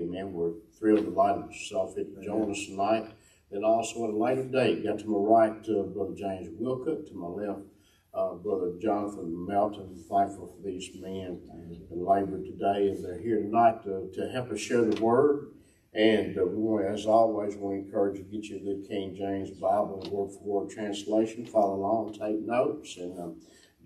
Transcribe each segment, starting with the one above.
Amen. We're thrilled to that yourself to join us tonight. Then also at a later date, got to my right, uh, Brother James Wilcott, to my left, uh, Brother Jonathan Melton. Thankful for these men that labor today, and they're here tonight to, to help us share the word. And uh, we as always, we encourage you to get you a good King James Bible, word for word translation. Follow along, take notes, and um,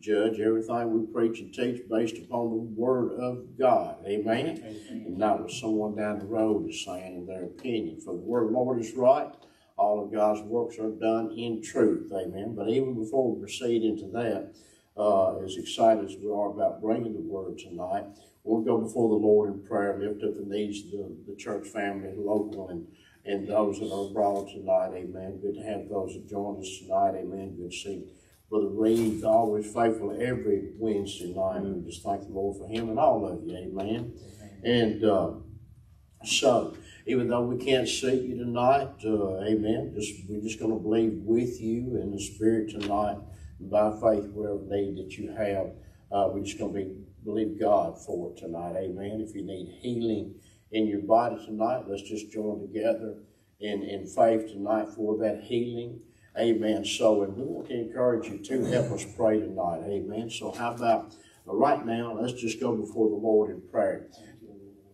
judge everything we preach and teach based upon the Word of God. Amen? Amen. And not what someone down the road is saying in their opinion. For the Word of the Lord is right. All of God's works are done in truth. Amen. But even before we proceed into that, uh, as excited as we are about bringing the Word tonight, we'll go before the Lord in prayer, lift up the needs of the, the church family, local, and and those that are abroad tonight. Amen. Good to have those that join us tonight. Amen. Good to see Brother Reed, always faithful every Wednesday night. Mm-hmm. Just thank the Lord for him and all of you. Amen. Amen. And uh, so, even though we can't see you tonight, uh, amen, just, we're just going to believe with you in the Spirit tonight by faith, whatever need that you have. Uh, we're just going to be believe God for it tonight. Amen. If you need healing in your body tonight, let's just join together in, in faith tonight for that healing. Amen. So, and we want to encourage you to help us pray tonight. Amen. So, how about uh, right now, let's just go before the Lord in prayer.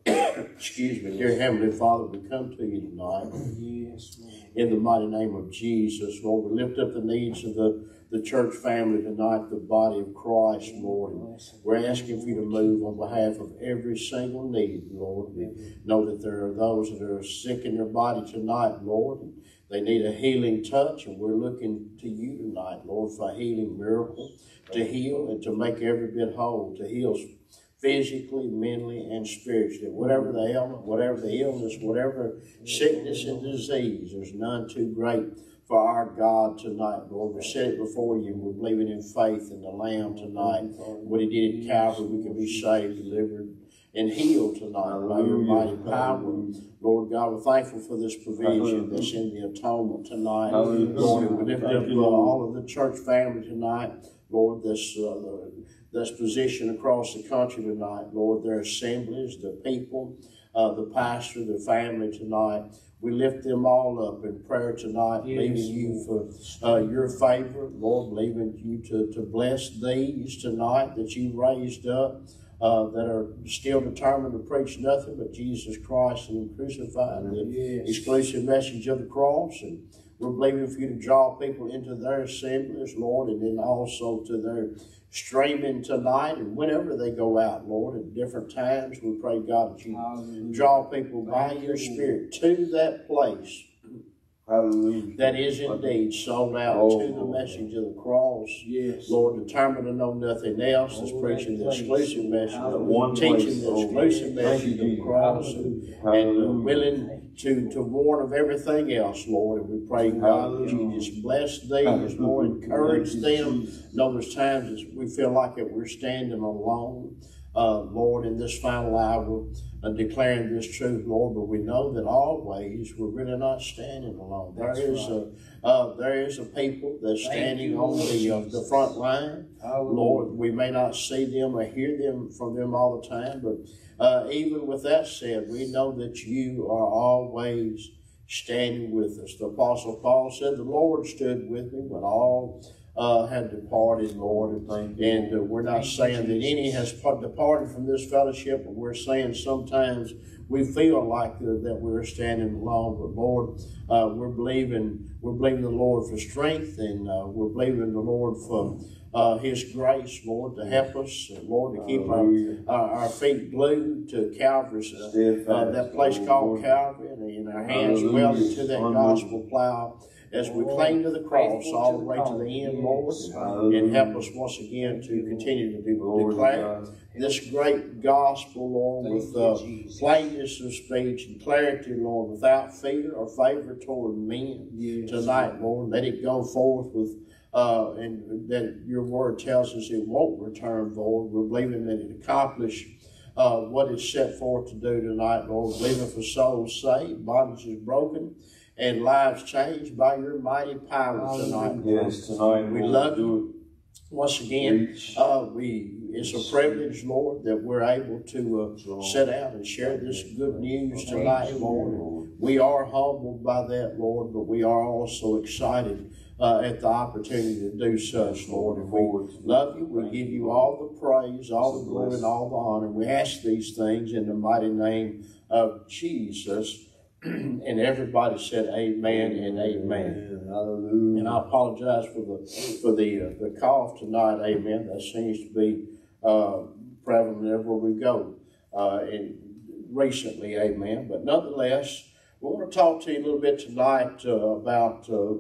Excuse me. Dear Heavenly Father, we come to you tonight. Yes, in the mighty name of Jesus, Lord, we lift up the needs of the, the church family tonight, the body of Christ, Lord. And we're asking for you to move on behalf of every single need, Lord. We know that there are those that are sick in their body tonight, Lord. And they need a healing touch, and we're looking to you tonight, Lord, for a healing miracle to heal and to make every bit whole, to heal physically, mentally, and spiritually. Whatever the ailment, whatever the illness, whatever sickness and disease, there's none too great for our God tonight, Lord. We set it before you. We're believing in faith in the Lamb tonight. What He did at Calvary, we can be saved, delivered, and healed tonight by your mighty power. Lord God, we're thankful for this provision that's in the atonement tonight. Lord, we lift up all of the church family tonight. Lord, this uh, this position across the country tonight. Lord, their assemblies, the people, uh, the pastor, the family tonight. We lift them all up in prayer tonight, yes. believing you for uh, your favor. Lord, believing you to, to bless these tonight that you raised up uh, that are still determined to preach nothing but Jesus Christ and Him crucified, the yes. exclusive message of the cross. And we're believing for you to draw people into their assemblies, Lord, and then also to their streaming tonight and whenever they go out, Lord, at different times. We pray, God, that you draw people by your Spirit to that place Hallelujah. That is indeed sold out oh, to the message of the cross. Yes. Lord, determined to know nothing else is oh, preaching the exclusive message, one teaching the exclusive message of the cross, and, and willing to, to warn of everything else, Lord. And we pray, God, that you just bless them, these, Lord, encourage them. Know there's times we feel like that we're standing alone uh, Lord, in this final hour, uh, declaring this truth, Lord. But we know that always we're really not standing alone. There is right. a uh, there is a people that's standing you, on the uh, the front line. Hallelujah. Lord, we may not see them or hear them from them all the time, but uh, even with that said, we know that you are always standing with us. The Apostle Paul said, "The Lord stood with me when all." Uh, had departed, Lord. And uh, we're not saying that any has departed from this fellowship, but we're saying sometimes we feel like uh, that we're standing alone. But Lord, uh, we're believing we're believing the Lord for strength, and uh, we're believing the Lord for uh, His grace, Lord, to help us, Lord, to keep our, our, our feet glued to Calvary's, uh, that place called Calvary, and, our hands welded to that gospel plow as we cling to the cross all the way to the end, Lord, and help us once again to continue to do, declare this great gospel, Lord, with uh, plainness of speech and clarity, Lord, without fear or favor toward men tonight, Lord. Let it go forth with uh, and that your word tells us it won't return void. We're believing that it accomplished uh, what it's set forth to do tonight, Lord. Believing for souls saved, bodies is broken, and lives changed by your mighty power tonight. Yes, tonight. We love you. Once again, uh, we it's a privilege, Lord, that we're able to uh, sit out and share this good news tonight, Lord. We are humbled by that, Lord, but we are also excited uh, at the opportunity to do such, Lord. And we love you. We give you all the praise, all the glory, and all the honor. We ask these things in the mighty name of Jesus. and everybody said amen and amen. Hallelujah. And I apologize for the for the uh, the cough tonight. Amen. That seems to be uh, prevalent everywhere we go. Uh, and recently, amen. But nonetheless, we want to talk to you a little bit tonight uh, about uh,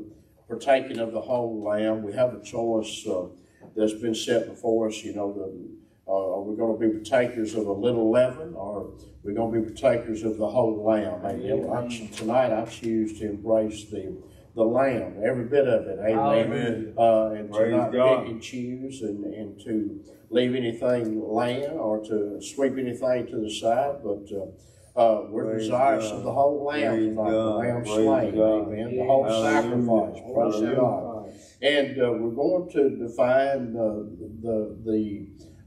partaking of the whole lamb. We have a choice uh, that's been set before us. You know, the, are we going to be partakers of a little leaven, or are we're going to be partakers of the whole lamb. Amen. Tonight I choose to embrace the the lamb, every bit of it. Amen. Amen. Uh, and Praise to not God. pick and choose and, and to leave anything laying or to sweep anything to the side, but uh, uh, we're Praise desirous God. of the whole lamb tonight, the lamb Praise slain. God. Amen. The whole Hallelujah. sacrifice. Praise God. And uh, we're going to define the the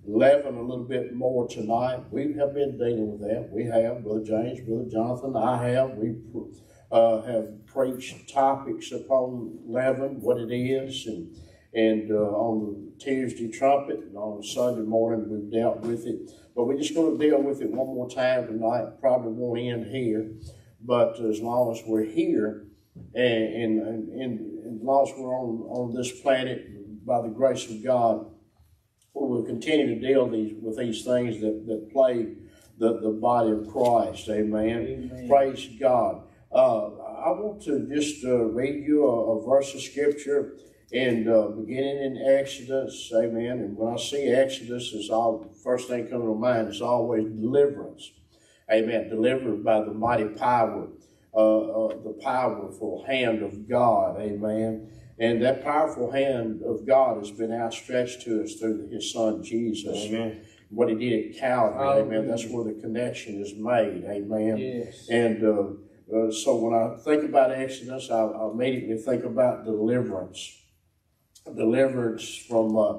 leaven a little bit more tonight. We have been dealing with that. We have, Brother James, Brother Jonathan, I have. We uh, have preached topics upon leaven, what it is, and and uh, on the Tuesday trumpet, and on Sunday morning we've dealt with it. But we're just going to deal with it one more time tonight. Probably won't end here, but as long as we're here, and, and, and, and as long as we're on, on this planet, by the grace of God, we will continue to deal these with these things that, that plague the, the body of Christ. Amen. Amen. Praise God. Uh, I want to just uh, read you a, a, verse of scripture and uh, beginning in Exodus. Amen. And when I see Exodus, is all first thing coming to mind is always deliverance. Amen. Delivered by the mighty power, uh, uh, the powerful hand of God. Amen. And that powerful hand of God has been outstretched to us through His Son Jesus. Amen. What He did at Calvary, Amen. That's where the connection is made, Amen. Yes. And uh, uh, so when I think about Exodus, I, I, immediately think about deliverance, deliverance from uh,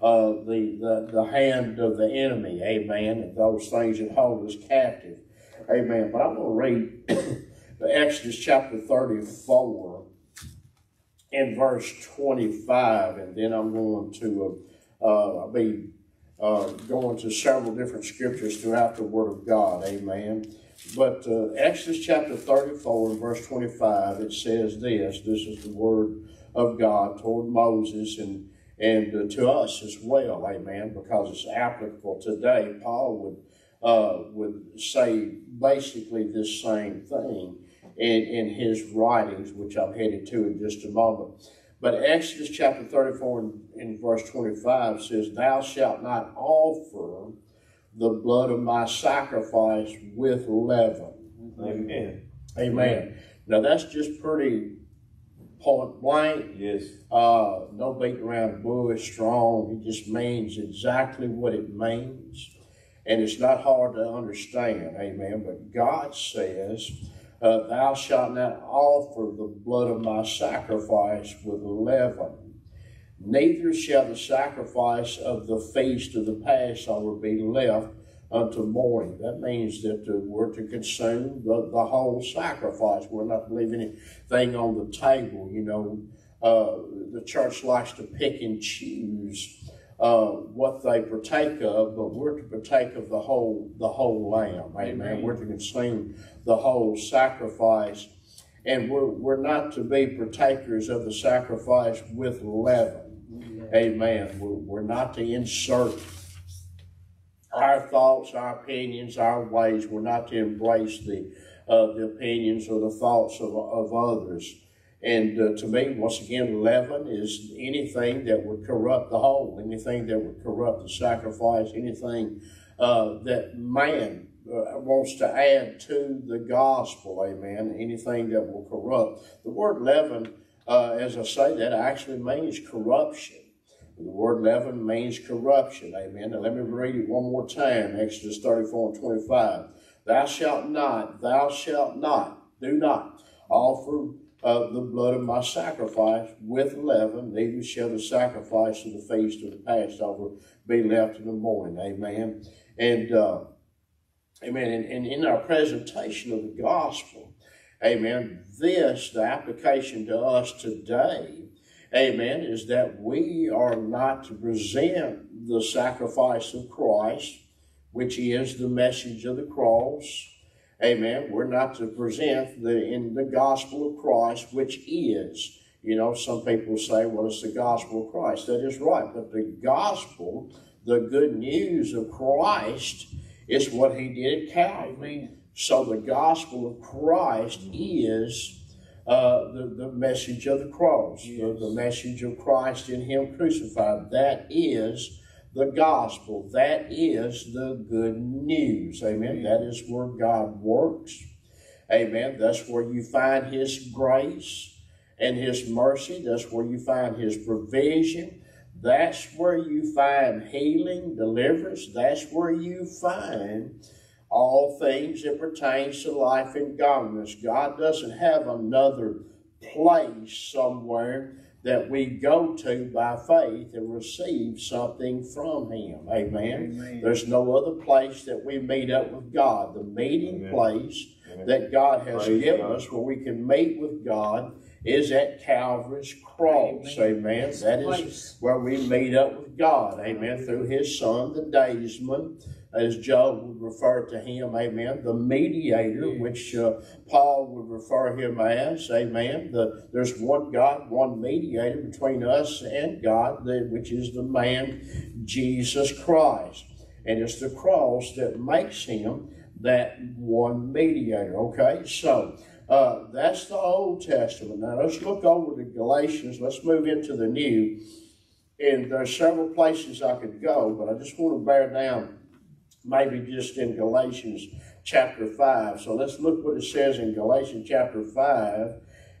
uh, the, the the hand of the enemy, Amen. And those things that hold us captive, Amen. But I'm going to read Exodus chapter 34 in verse 25, and then I'm going to uh, uh, be uh, going to several different scriptures throughout the Word of God. Amen. But uh, Exodus chapter 34 and verse 25, it says this. This is the Word of God toward Moses and and uh, to us as well. Amen. Because it's applicable today. Paul would uh, would say basically this same thing in, in his writings, which I'm headed to in just a moment. But Exodus chapter 34 and, and verse 25 says, Thou shalt not offer the blood of my sacrifice with leaven. Amen. Amen. Now that's just pretty point blank. Yes. Uh, no beating around the bush, strong. It just means exactly what it means. And it's not hard to understand. Amen. But God says uh, thou shalt not offer the blood of my sacrifice with leaven. Neither shall the sacrifice of the feast of the Passover be left until morning. That means that we're to consume the, the whole sacrifice. We're not to leave anything on the table. You know, uh, the church likes to pick and choose uh, what they partake of, but we're to partake of the whole the whole lamb. Amen. Amen. We're to consume the whole sacrifice. And we're, we're not to be partakers of the sacrifice with leaven. Amen. We're, we're not to insert our thoughts, our opinions, our ways. We're not to embrace the, uh, the opinions or the thoughts of, of others. And uh, to me, once again, leaven is anything that would corrupt the whole, anything that would corrupt the sacrifice, anything uh, that man uh, wants to add to the gospel, amen, anything that will corrupt. The word leaven, uh, as I say that, actually means corruption. The word leaven means corruption, amen. Now let me read it one more time, Exodus 34 and 25. Thou shalt not, thou shalt not, do not offer uh, the blood of my sacrifice with leaven, neither shall the sacrifice of the feast of the Passover be left in the morning. Amen. And uh, amen. And, and in our presentation of the gospel, amen, this, the application to us today, amen, is that we are not to present the sacrifice of Christ, which is the message of the cross Amen. We're not to present the in the gospel of Christ, which is, you know, some people say, well, it's the gospel of Christ. That is right. But the gospel, the good news of Christ, is what he did at Calvary. So the gospel of Christ is uh, the, the message of the cross, yes. the, the message of Christ in him crucified. That is the gospel. That is the good news. Amen. That is where God works. Amen. That's where you find His grace and His mercy. That's where you find His provision. That's where you find healing, deliverance. That's where you find all things that pertains to life and godliness. God doesn't have another place somewhere that we go to by faith and receive something from Him. Amen. Amen. There's no other place that we meet up with God. The meeting Amen. place Amen. that God has Praise given God. us where we can meet with God is at Calvary's cross. Amen. That is where we meet up with God. Amen. Through His Son, the daysman as Job would refer to him, amen, the mediator, which uh, Paul would refer him as, amen. The, there's one God, one mediator between us and God, the, which is the man Jesus Christ. And it's the cross that makes him that one mediator, okay? So, uh, that's the Old Testament. Now, let's look over to Galatians. Let's move into the New. And there's several places I could go, but I just want to bear down maybe just in Galatians chapter 5. So let's look what it says in Galatians chapter 5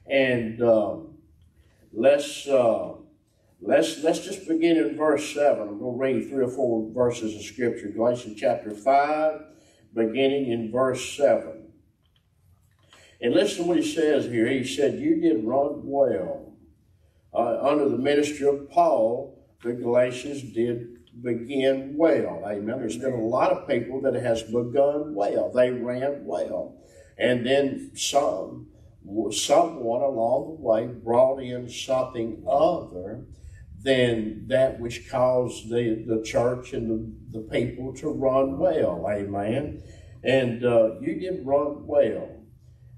and um, let's uh, let's let's just begin in verse 7. I'm going to read three or four verses of scripture. Galatians chapter 5, beginning in verse 7. And listen what he says here. He said, You did run well. Uh, under the ministry of Paul, the Galatians did begin well. Amen. There's been a lot of people that has begun well. They ran well. And then some, someone along the way brought in something other than that which caused the, the church and the, the people to run well. Amen. And uh, you didn't run well.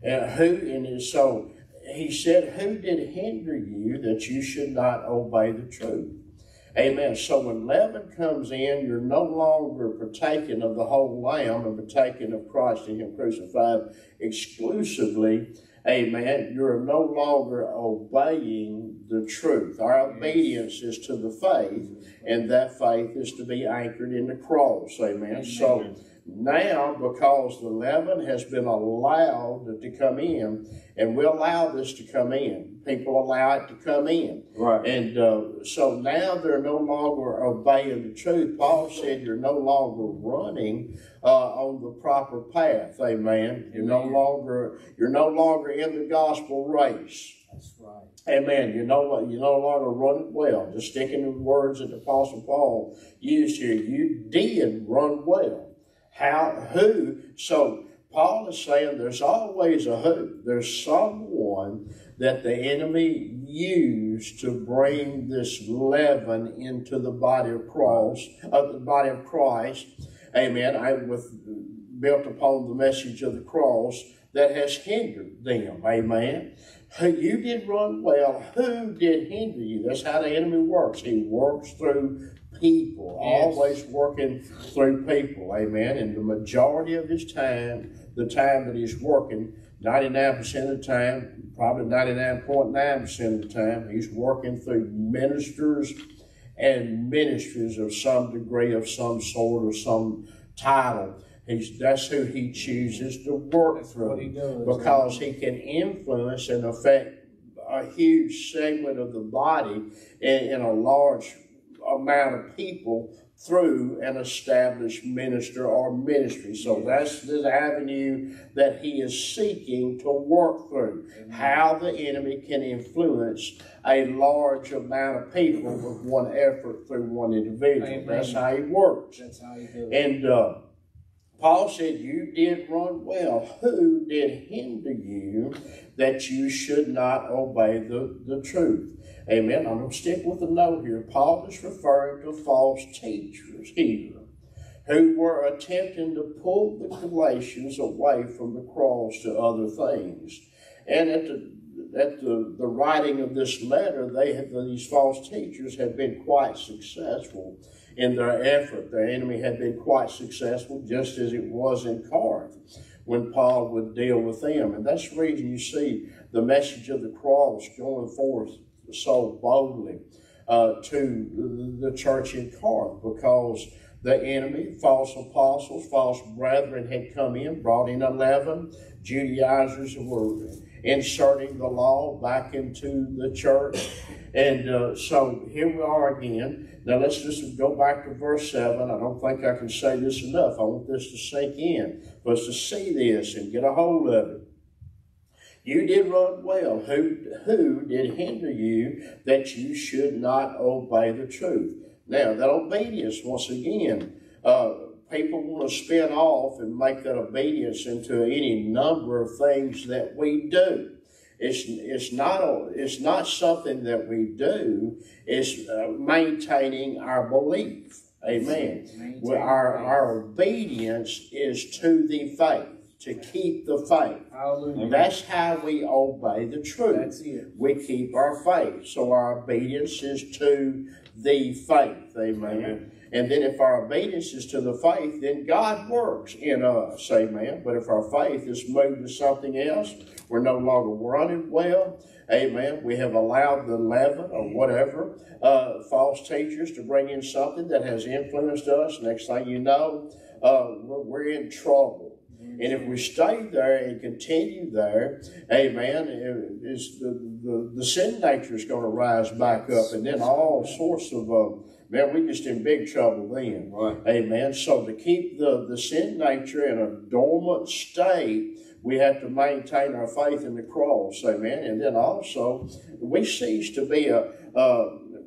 And who, and so he said, Who did hinder you that you should not obey the truth? Amen. So when leaven comes in, you're no longer partaking of the whole lamb and partaking of Christ and Him crucified exclusively. Amen. You're no longer obeying the truth. Our obedience is to the faith, and that faith is to be anchored in the cross. Amen. Amen. So now, because the leaven has been allowed to come in, and we allow this to come in, people allow it to come in. Right. And uh, so now they're no longer obeying the truth. Paul said you're no longer running uh, on the proper path. Amen. You're no longer you're no longer in the gospel race. That's right. Amen. You know you no longer run it well. Just sticking to the words that the Apostle Paul used here. You did run well. How, who? So Paul is saying there's always a who. There's someone that the enemy used to bring this leaven into the body of Christ, of the body of Christ. Amen. I with built upon the message of the cross that has hindered them. Amen. You did run well. Who did hinder you? That's how the enemy works. He works through people, yes. always working through people. Amen. And the majority of his time, the time that he's working, 99% of the time, probably 99.9% of the time, he's working through ministers and ministries of some degree, of some sort, or some title. He's, that's who he chooses to work that's through he does, because he can influence and affect a huge segment of the body in, in a large amount of people through an established minister or ministry. So that's the avenue that he is seeking to work through. How the enemy can influence a large amount of people with one effort through one individual. Amen. That's how he works. That's how he does. And uh, Paul said, You did run well. Who did hinder you that you should not obey the, the truth? Amen. I'm going to stick with the note here. Paul is referring to false teachers here who were attempting to pull the Galatians away from the cross to other things. And at the at the, the writing of this letter, they have, these false teachers have been quite successful in their effort. The enemy had been quite successful, just as it was in Corinth when Paul would deal with them. And that's the reason you see the message of the cross going forth so boldly uh, to the church in Corinth because the enemy, false apostles, false brethren had come in, brought in leaven Judaizers were inserting the law back into the church. And uh, so here we are again. Now let's just go back to verse 7. I don't think I can say this enough. I want this to sink in, for us to see this and get a hold of it. You did run well. Who, who did hinder you that you should not obey the truth? Now, that obedience, once again, uh, people want to spin off and make that obedience into any number of things that we do. It's, it's, not, a, it's not something that we do, it's uh, maintaining our belief. Amen. Well, our, our obedience is to the faith to keep the faith. Hallelujah. That's how we obey the truth. That's it. We keep our faith. So our obedience is to the faith. Amen. Amen. And then if our obedience is to the faith, then God works in us. Amen. But if our faith is moved to something else, we're no longer running well. Amen. We have allowed the leaven or whatever, uh, false teachers to bring in something that has influenced us. Next thing you know, uh, we're, we're in trouble. And if we stay there and continue there, amen, is the, the, the sin nature is going to rise back up, and then all sorts of, uh, man, we're just in big trouble then. Right. Amen. So to keep the, the sin nature in a dormant state, we have to maintain our faith in the cross. Amen. And then also, we cease to be a, uh,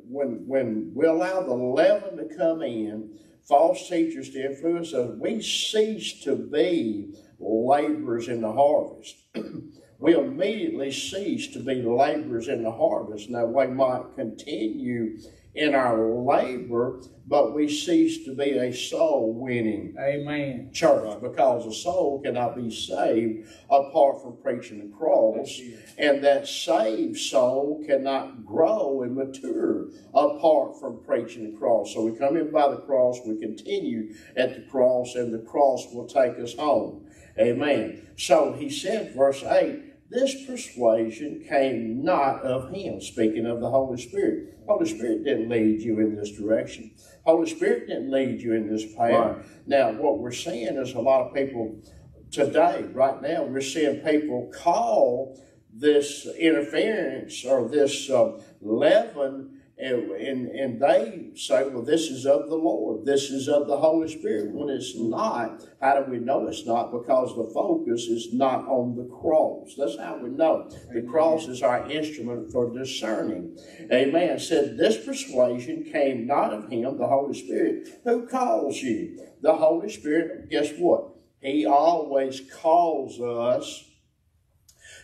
when, when we allow the leaven to come in, false teachers to influence us, we cease to be laborers in the harvest. we immediately cease to be laborers in the harvest. Now, we might continue in our labor, but we cease to be a soul winning Amen. church because a soul cannot be saved apart from preaching the cross. And that saved soul cannot grow and mature apart from preaching the cross. So we come in by the cross, we continue at the cross, and the cross will take us home. Amen. So he said, verse 8, this persuasion came not of him, speaking of the Holy Spirit. Holy Spirit didn't lead you in this direction. Holy Spirit didn't lead you in this path. Right. Now, what we're seeing is a lot of people today, right now, we're seeing people call this interference or this uh, leaven and, and, and they say, well, this is of the Lord. This is of the Holy Spirit. When it's not, how do we know it's not? Because the focus is not on the cross. That's how we know. The cross is our instrument for discerning. Amen. said, this persuasion came not of him, the Holy Spirit. Who calls you? The Holy Spirit, guess what? He always calls us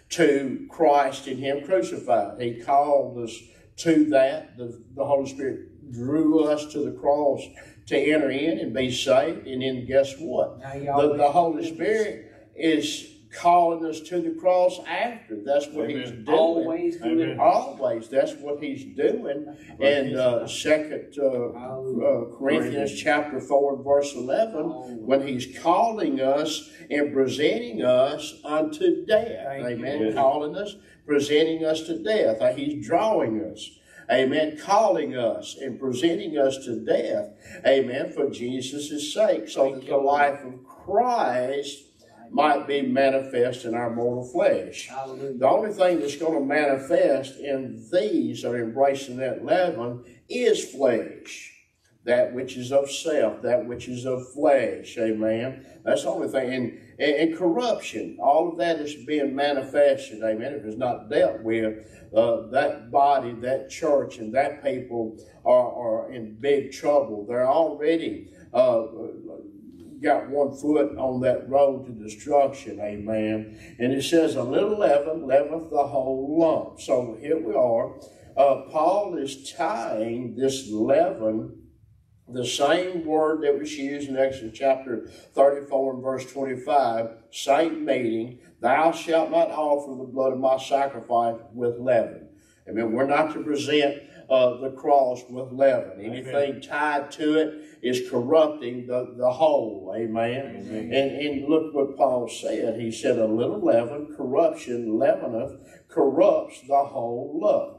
to Christ in Him crucified. He called us to that. The, the Holy Spirit drew us to the cross to enter in and be saved. And then guess what? The, the Holy Spirit is calling us to the cross after. That's what Amen. he's doing. Always doing. Always. That's what he's doing. And uh, Second uh, uh, Corinthians chapter four and verse eleven, when he's calling us and presenting us unto death. Amen. Calling us presenting us to death. Uh, he's drawing us. Amen. Calling us and presenting us to death. Amen. For Jesus' sake. So that the life of Christ might be manifest in our mortal flesh. Hallelujah. The only thing that's going to manifest in these that are embracing that leaven is flesh. that which is of self, that which is of flesh. Amen. That's the only thing. And, and, and corruption, all of that is being manifested. Amen. If it's not dealt with, uh, that body, that church, and that people are, are in big trouble. They're already uh, got one foot on that road to destruction, amen. And it says, a little leaven leaveneth the whole lump. So here we are. Uh, Paul is tying this leaven, the same word that was used in Exodus chapter 34 and verse 25, same meaning, thou shalt not offer the blood of my sacrifice with leaven. Amen. We're not to present uh, the cross with leaven. Anything Amen. tied to it is corrupting the, the whole. Amen. Amen. And, and look what Paul said. He said, A little leaven, corruption, leaveneth, corrupts the whole lump.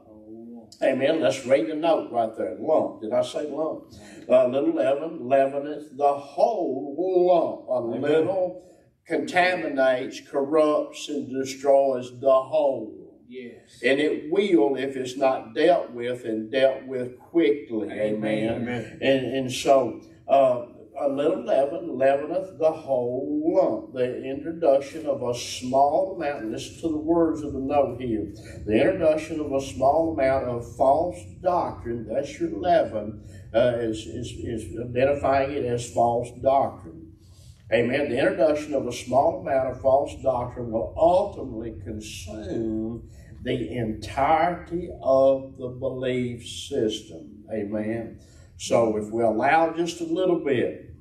Amen. Let's read the note right there. Lump. Did I say lump? A little leaven leaveneth the whole lump. A Amen. little contaminates, corrupts, and destroys the whole. Yes. And it will if it's not dealt with and dealt with quickly. Amen. Amen. And, and so, uh, a little leaven leaveneth the whole lump. The introduction of a small amount, listen to the words of the note here. The introduction of a small amount of false doctrine, that's your leaven, uh, is, is, is identifying it as false doctrine. Amen. The introduction of a small amount of false doctrine will ultimately consume the entirety of the belief system. Amen. So if we allow just a little bit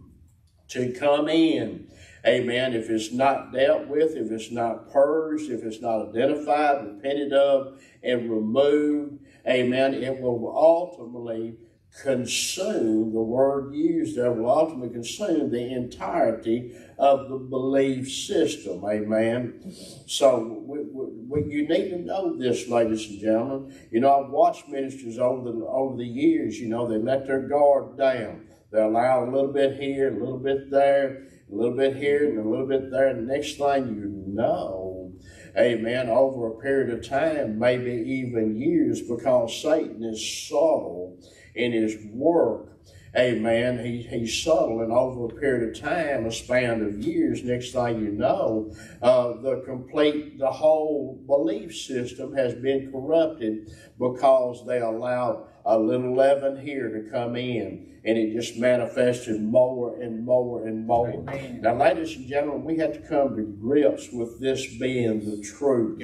to come in, amen, if it's not dealt with, if it's not purged, if it's not identified, repented of, and removed, amen, it will ultimately consume, the word used there will ultimately consume the entirety of the belief system. Amen. So we, we, you need to know this, ladies and gentlemen. You know, I've watched ministers over the, over the years, you know, they let their guard down. They allow a little bit here, a little bit there, a little bit here, and a little bit there. And the next thing you know, amen, over a period of time, maybe even years, because Satan is subtle in his work. Amen. He, he's subtle, and over a period of time, a span of years, next thing you know, uh, the complete, the whole belief system has been corrupted because they allowed a little leaven here to come in and it just manifested more and more and more. Amen. Now, ladies and gentlemen, we have to come to grips with this being the truth.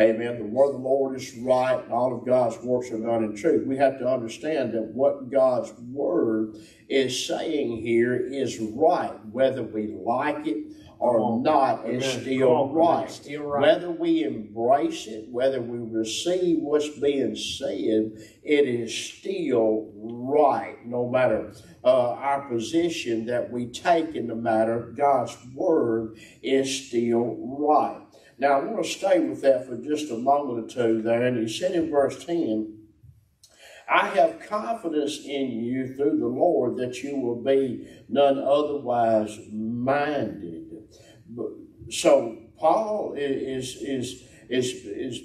Amen. The word of the Lord is right, and all of God's works are done in truth. We have to understand that what God's word is saying here is right, whether we like it or not is still right. still right. Whether we embrace it, whether we receive what's being said, it is still right. No matter uh, our position that we take in the matter, God's word is still right. Now, I want to stay with that for just a moment or two there. And he said in verse 10, I have confidence in you through the Lord that you will be none otherwise minded so Paul is is is is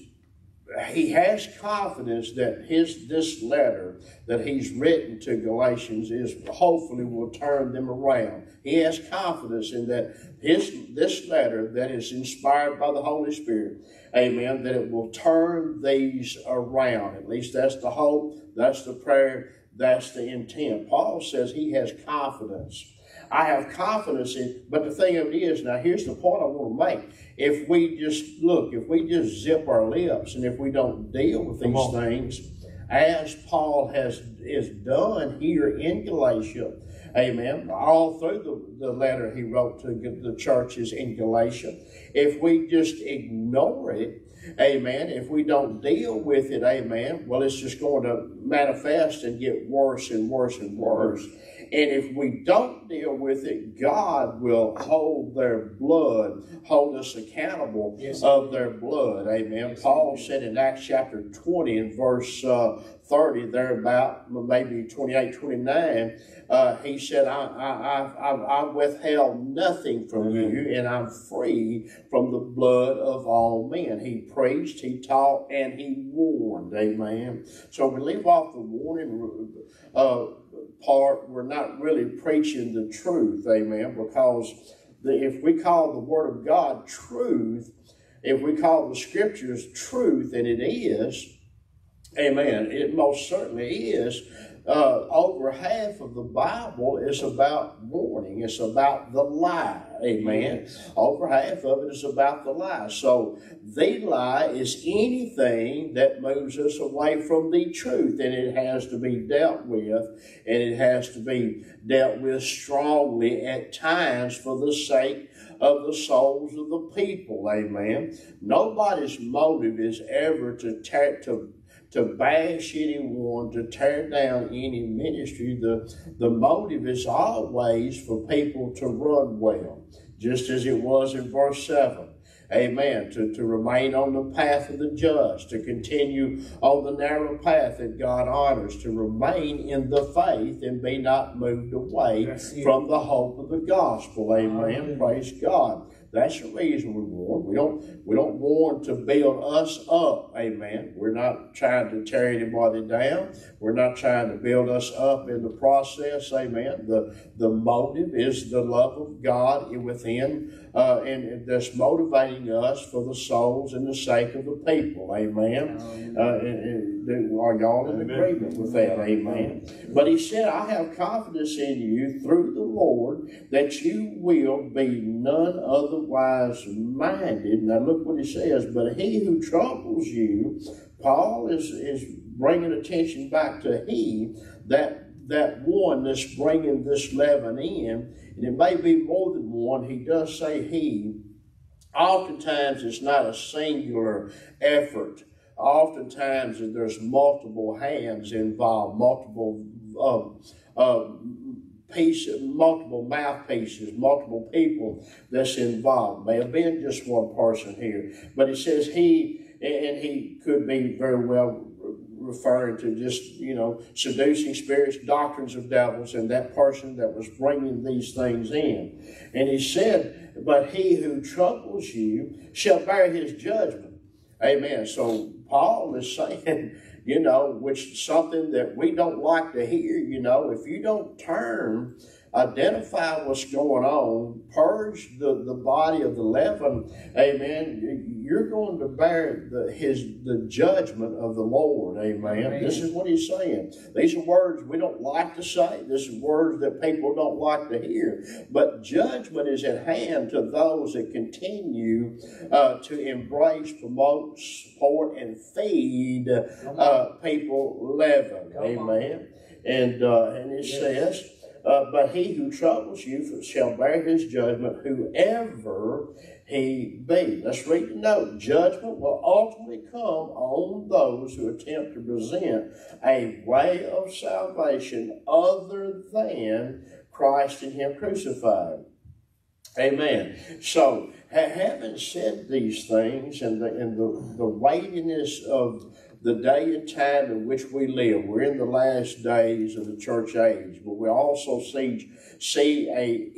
he has confidence that his this letter that he's written to Galatians is hopefully will turn them around. He has confidence in that his this letter that is inspired by the Holy Spirit, amen, that it will turn these around. At least that's the hope, that's the prayer, that's the intent. Paul says he has confidence I have confidence in. But the thing of it is, now here's the point I want to make. If we just look, if we just zip our lips, and if we don't deal with these things, as Paul has is done here in Galatia, Amen. All through the, the letter he wrote to the churches in Galatia. If we just ignore it, amen, if we don't deal with it, amen, well, it's just going to manifest and get worse and worse and worse. And if we don't deal with it, God will hold their blood, hold us accountable yes, of their blood. Amen. Yes, Paul said in Acts chapter 20 and verse uh, 30, there about maybe 28, 29, uh, he said, I, I, I, I withheld nothing from you, and I'm free from the blood of all men. He preached, he taught, and he warned. Amen. So we leave off the warning. Uh, part, we're not really preaching the truth, amen, because the, if we call the Word of God truth, if we call the Scriptures truth, and it is, amen, it most certainly is, uh, over half of the Bible is about warning. It's about the lie. Amen. Over half of it is about the lie. So the lie is anything that moves us away from the truth, and it has to be dealt with, and it has to be dealt with strongly at times for the sake of the souls of the people. Amen. Nobody's motive is ever to, to to bash anyone, to tear down any ministry. The, the motive is always for people to run well, just as it was in verse 7. Amen. To, to remain on the path of the just, to continue on the narrow path that God honors, to remain in the faith and be not moved away from the hope of the gospel. Amen. Praise God. That's the reason we warn. We don't we don't want to build us up. Amen. We're not trying to tear anybody down. We're not trying to build us up in the process. Amen. The the motive is the love of God within uh, and, that's motivating us for the souls and the sake of the people. Amen. Uh, and, and are y'all in agreement with that? Amen. But he said, I have confidence in you through the Lord that you will be none otherwise minded. Now look what he says. But he who troubles you, Paul is, is bringing attention back to he that that one that's bringing this leaven in, and it may be more than one. He does say he. Oftentimes, it's not a singular effort. Oftentimes, there's multiple hands involved, multiple uh, uh, pieces, multiple mouthpieces, multiple people that's involved. May have been just one person here, but it says he, and he could be very well referring to just, you know, seducing spirits, doctrines of devils, and that person that was bringing these things in. And he said, But he who troubles you shall bear his judgment. Amen. So Paul is saying, you know, which is something that we don't like to hear, you know, if you don't turn identify what's going on, purge the, the body of the leaven, amen, you're going to bear the, his, the judgment of the Lord, amen. amen. This is what he's saying. These are words we don't like to say. This is words that people don't like to hear. But judgment is at hand to those that continue uh, to embrace, promote, support, and feed uh, people leaven, amen. And, uh, and it yes. says, uh, but he who troubles you shall bear his judgment, whoever he be. Let's read the note. Judgment will ultimately come on those who attempt to present a way of salvation other than Christ and Him crucified. Amen. So, having said these things and the, and the, the weightiness of the day and time in which we live. We're in the last days of the church age, but we also see, see a,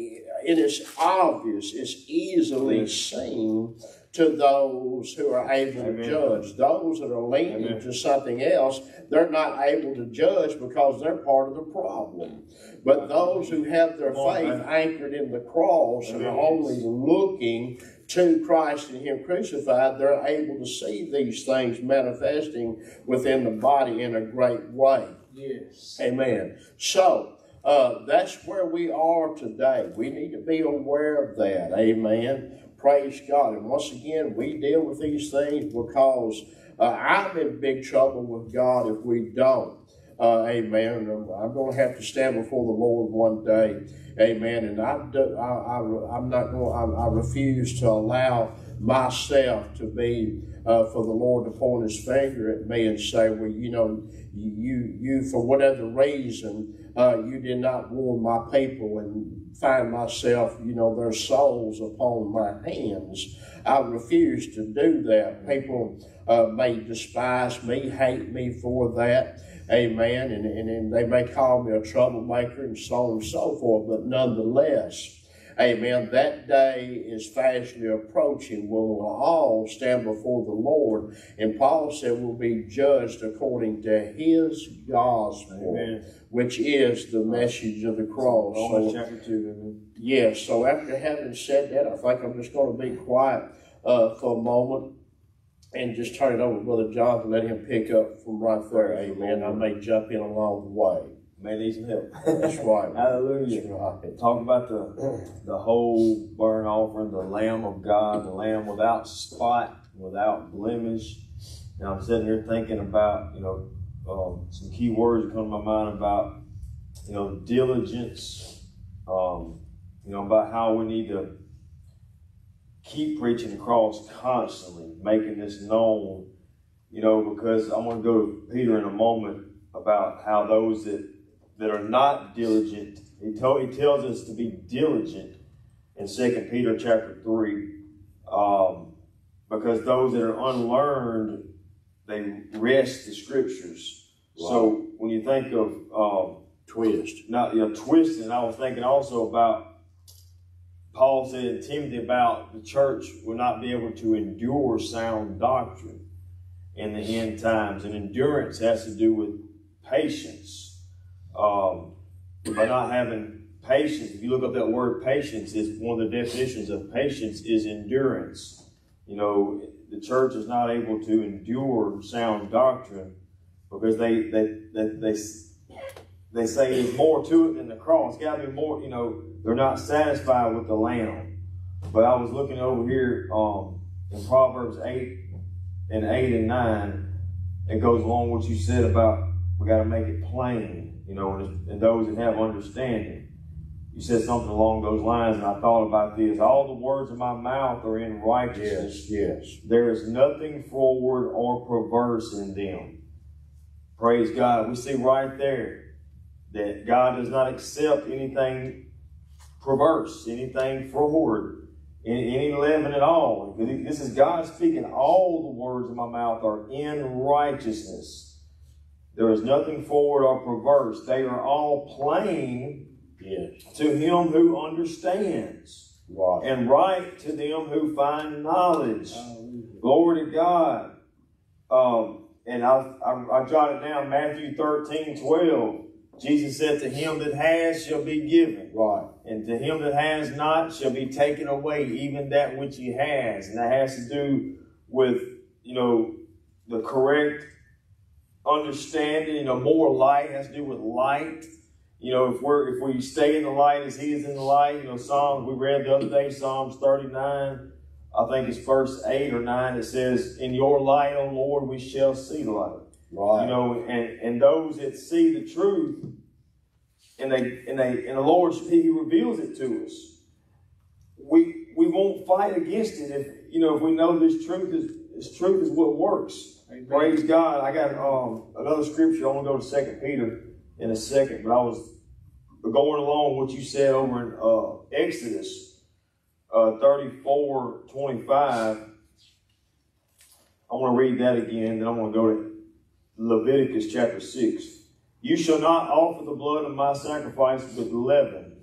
it is obvious, it's easily seen to those who are able Amen. to judge. Those that are leaning Amen. to something else, they're not able to judge because they're part of the problem. But those who have their faith anchored in the cross and are only looking to Christ and Him crucified, they're able to see these things manifesting within the body in a great way. Yes. Amen. So, uh, that's where we are today. We need to be aware of that. Amen. Praise God. And once again, we deal with these things because uh, I'm in big trouble with God if we don't. Uh, amen. I'm going to have to stand before the Lord one day Amen. And I, I, I, am not going, I, I refuse to allow myself to be uh, for the Lord to point his finger at me and say, well, you know, you, you for whatever reason, uh, you did not warn my people and find myself, you know, their souls upon my hands. I refuse to do that. People uh, may despise me, hate me for that. Amen. And, and, and they may call me a troublemaker and so on and so forth, but nonetheless, Amen. That day is fastly approaching when we'll all stand before the Lord. And Paul said we'll be judged according to his gospel, Amen. which is the message of the cross. Romans So, chapter 2. Amen. yes, so after having said that, I think I'm just going to be quiet uh, for a moment and just turn it over to Brother Jonathan, let him pick up from right there. Amen. I may jump in along the way. May need some help. That's right. Hallelujah. That's right. Talk about the the whole burnt offering, the Lamb of God, the Lamb without spot, without blemish. Now I'm sitting here thinking about you know um, some key words that come to my mind about you know diligence, um, you know about how we need to keep preaching the cross constantly, making this known. You know because I'm going to go to Peter in a moment about how those that that are not diligent. He, told, he tells us to be diligent in 2 Peter chapter 3. Um, because those that are unlearned, they wrest the scriptures. So when you think of um, Twist. not you know, twisting, I was thinking also about Paul said in Timothy about the church will not be able to endure sound doctrine in the end times. And endurance has to do with patience. Um, by not having patience, if you look up that word patience, is one of the definitions of patience is endurance. You know, the church is not able to endure sound doctrine because they they they, they they say there's more to it than the cross. Got to be more. You know, they're not satisfied with the lamb. But I was looking over here um, in Proverbs eight and eight and nine. It goes along what you said about we got to make it plain. You know, and, and those that have understanding. You said something along those lines, and I thought about this. All the words of my mouth are in righteousness. Yes, yes. There is nothing forward or perverse in them. Praise God. We see right there that God does not accept anything perverse, anything forward, any, any leaven at all. This is God speaking. All the words of my mouth are in righteousness. There is nothing forward or perverse. They are all plain Yes. to him who understands Right. and right to them who find knowledge. Glory to God. Um, and I, I, I jotted down Matthew 13, 12. Jesus said, To him that has shall be given, Right. and to him that has not shall be taken away, even that which he has. And that has to do with, you know, the correct understanding, you know, more light has to do with light. You know, if we're if we stay in the light as he is in the light, you know, Psalms we read the other day, Psalms 39, I think it's verse 8 or 9, it says, In your light, O Lord, we shall see the light. Right. You know, and, and those that see the truth and they and they and the Lord He reveals it to us. We we won't fight against it if you know if we know this truth is this truth is what works. Amen. Praise God. I got um, another scripture. I want to go to Second Peter in a second, but I was going along what you said over in uh, Exodus uh, 34 25. I want to read that again, then I'm going to go to Leviticus chapter 6. You shall not offer the blood of my sacrifice with leaven,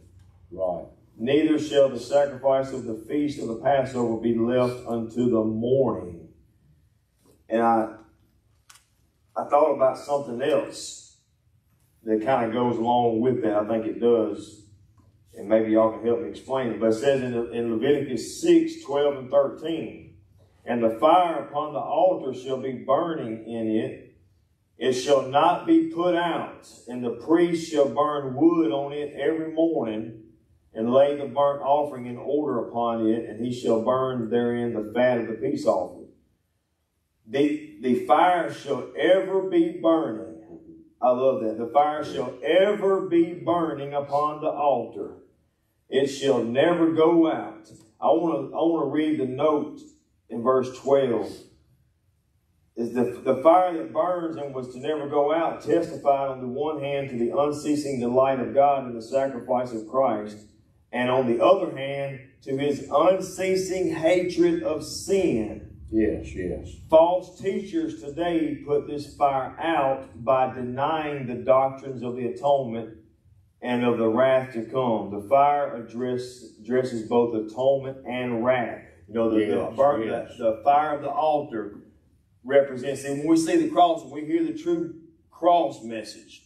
Right. neither shall the sacrifice of the feast of the Passover be left unto the morning. And I I thought about something else that kind of goes along with that. I think it does. And maybe y'all can help me explain it. But it says in, in Leviticus 6, 12, and 13, And the fire upon the altar shall be burning in it. It shall not be put out. And the priest shall burn wood on it every morning and lay the burnt offering in order upon it, and he shall burn therein the fat of the peace offering. The, the fire shall ever be burning. I love that. The fire shall ever be burning upon the altar. It shall never go out. I want to I want to read the note in verse 12. Is the, the fire that burns and was to never go out testified on the one hand to the unceasing delight of God in the sacrifice of Christ, and on the other hand to his unceasing hatred of sin. Yes, yes. False teachers today put this fire out by denying the doctrines of the atonement and of the wrath to come. The fire address, addresses both atonement and wrath. You know, the, Yes, the, burn, yes. the, the fire of the altar represents, and when we see the cross, when we hear the true cross message,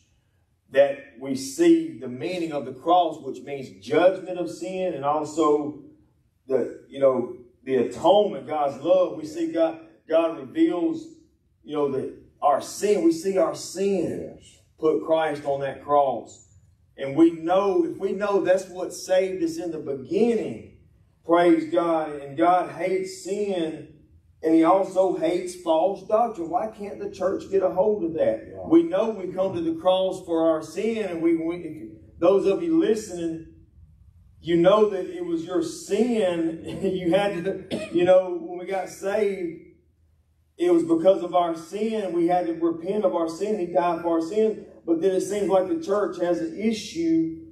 that we see the meaning of the cross, which means judgment of sin and also the, you know, the atonement, God's love. We see God, God reveals, you know, that our sin, we see our sin Yes. put Christ on that cross. And we know, if we know that's what saved us in the beginning, praise God. And God hates sin and he also hates false doctrine. Why can't the church get a hold of that? Yeah. We know we come to the cross for our sin, and we, we those of you listening, you know that it was your sin. you had to, you know, when we got saved, it was because of our sin. We had to repent of our sin. He died for our sin. But then it seems like the church has an issue,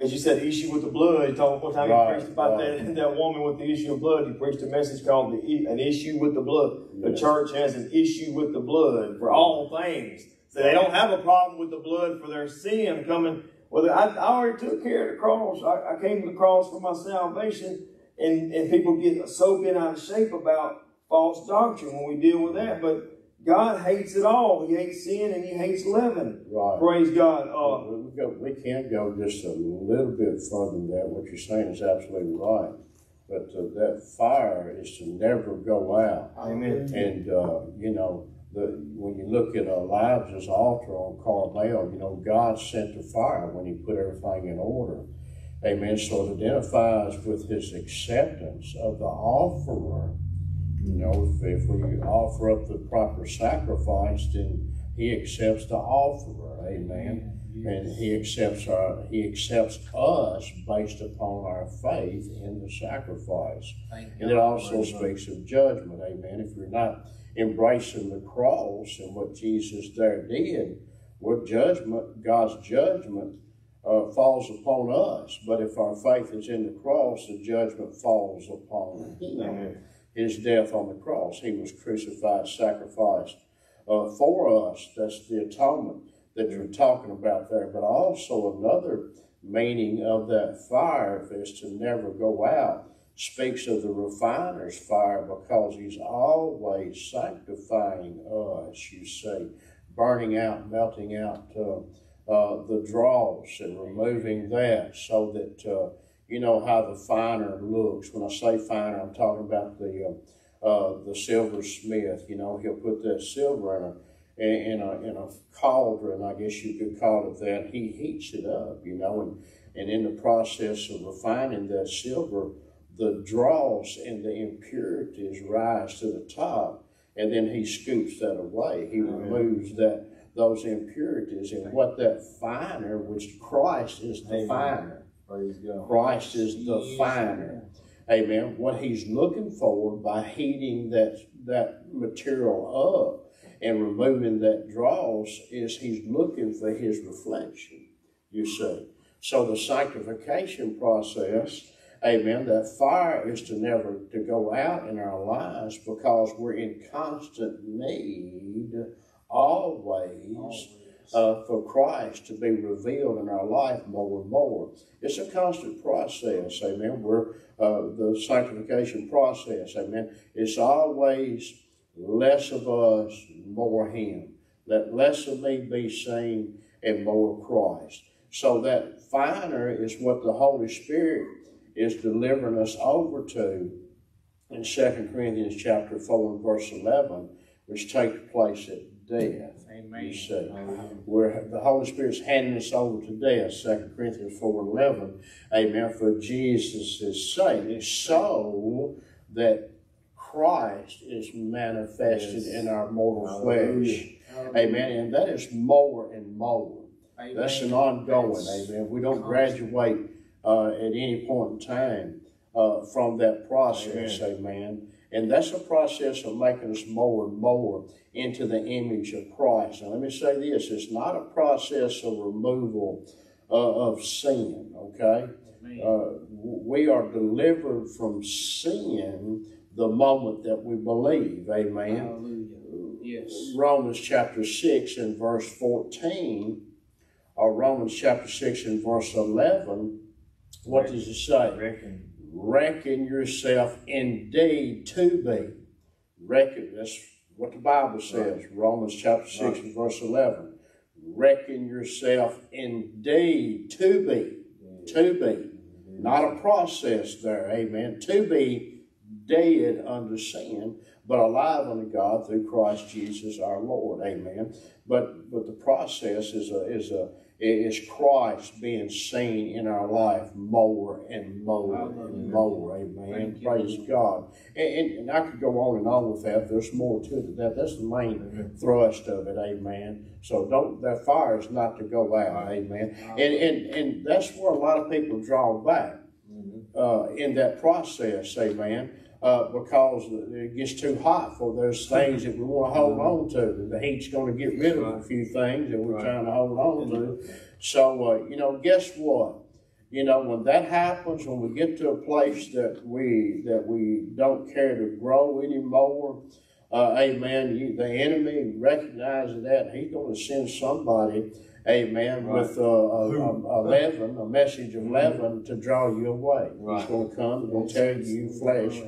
as you said, the issue with the blood. He told one time Right, he preached about right. that, that woman with the issue of blood. He preached a message called the, An Issue with the Blood. The church has an issue with the blood for all things. So they don't have a problem with the blood for their sin coming. Well, I, I already took care of the cross. I, I came to the cross for my salvation. And, and people get so bent out of shape about false doctrine when we deal with that. But God hates it all. He hates sin and he hates leaven. Right. Praise God. Uh, we, we go, we can't go just a little bit further than that. What you're saying is absolutely right. But uh, that fire is to never go out. amen. And, uh, you know, the, when you look at Elijah's altar on Carmel, you know, God sent the fire when he put everything in order. Amen. So it identifies with his acceptance of the offerer. You know, if, if we offer up the proper sacrifice, then he accepts the offerer. Amen. And he accepts our he accepts us based upon our faith in the sacrifice. Thank And it God. also speaks of judgment, amen. If you're not embracing the cross and what Jesus there did, what judgment, God's judgment, uh, falls upon us. But if our faith is in the cross, the judgment falls upon Him. Amen. His death on the cross, He was crucified, sacrificed uh, for us. That's the atonement that you're talking about there. But also another meaning of that fire, is to never go out, speaks of the refiner's fire because he's always sanctifying us, you see, burning out, melting out uh, uh, the dross and removing that so that, uh, you know, how the finer looks. When I say finer, I'm talking about the, uh, uh, the silversmith, you know, he'll put that silver in a in a, in a cauldron, I guess you could call it that. He heats it up, you know, and, and in the process of refining that silver, the dross and the impurities rise to the top, and then he scoops that away. He removes that those impurities, and what that finer, which Christ is the Amen. finer. Christ is the finer. Amen. What he's looking for by heating that that material up and removing that dross is he's looking for his reflection. You see. So the sanctification process, amen, that fire is to never to go out in our lives because we're in constant need always uh, for Christ to be revealed in our life more and more. It's a constant process, amen. We're uh, the sanctification process, amen. It's always less of us, more Him. Let less of me be seen and more Christ. So that finer is what the Holy Spirit is delivering us over to in 2 Corinthians chapter 4 and verse 11, which takes place at death. Amen. You see, where the Holy Spirit's handing us over to death, 2 Corinthians 4 and 11, amen, for Jesus' sake, it's so that Christ is manifested Yes. in our mortal flesh. Amen. And that is more and more. Amen. That's an ongoing, That's amen. We don't constant. graduate uh, at any point in time uh, from that process, amen. And that's a process of making us more and more into the image of Christ. And let me say this it's not a process of removal uh, of sin, okay? Uh, we are delivered from sin the moment that we believe, amen. Hallelujah. Yes. Romans chapter 6 and verse 14 or Romans chapter six and verse eleven, what does it say? Reckon. Reckon yourself indeed to be. Reckon, that's what the Bible says, Romans chapter six and verse eleven. Reckon yourself indeed to be, to be. Not a process there, amen. To be dead unto sin, but alive unto God through Christ Jesus our Lord, amen. But but the process is a is a is Christ being seen in our life more and more and more, amen. Praise God. And, and, and I could go on and on with that. There's more to it. That that's the main thrust of it, amen. So don't that fire is not to go out, amen. And and and that's where a lot of people draw back uh, in that process, amen. Uh, because it gets too hot for those things that we want to hold on to. The heat's going to get rid of a few things that we're Right. trying to hold on to. So, uh, you know, guess what? You know, when that happens, when we get to a place that we that we don't care to grow anymore, uh, amen. You, the enemy recognizes that he's going to send somebody, amen, Right. with uh, a, a, a leaven, a message of leaven to draw you away. He's going to come, to tell you flesh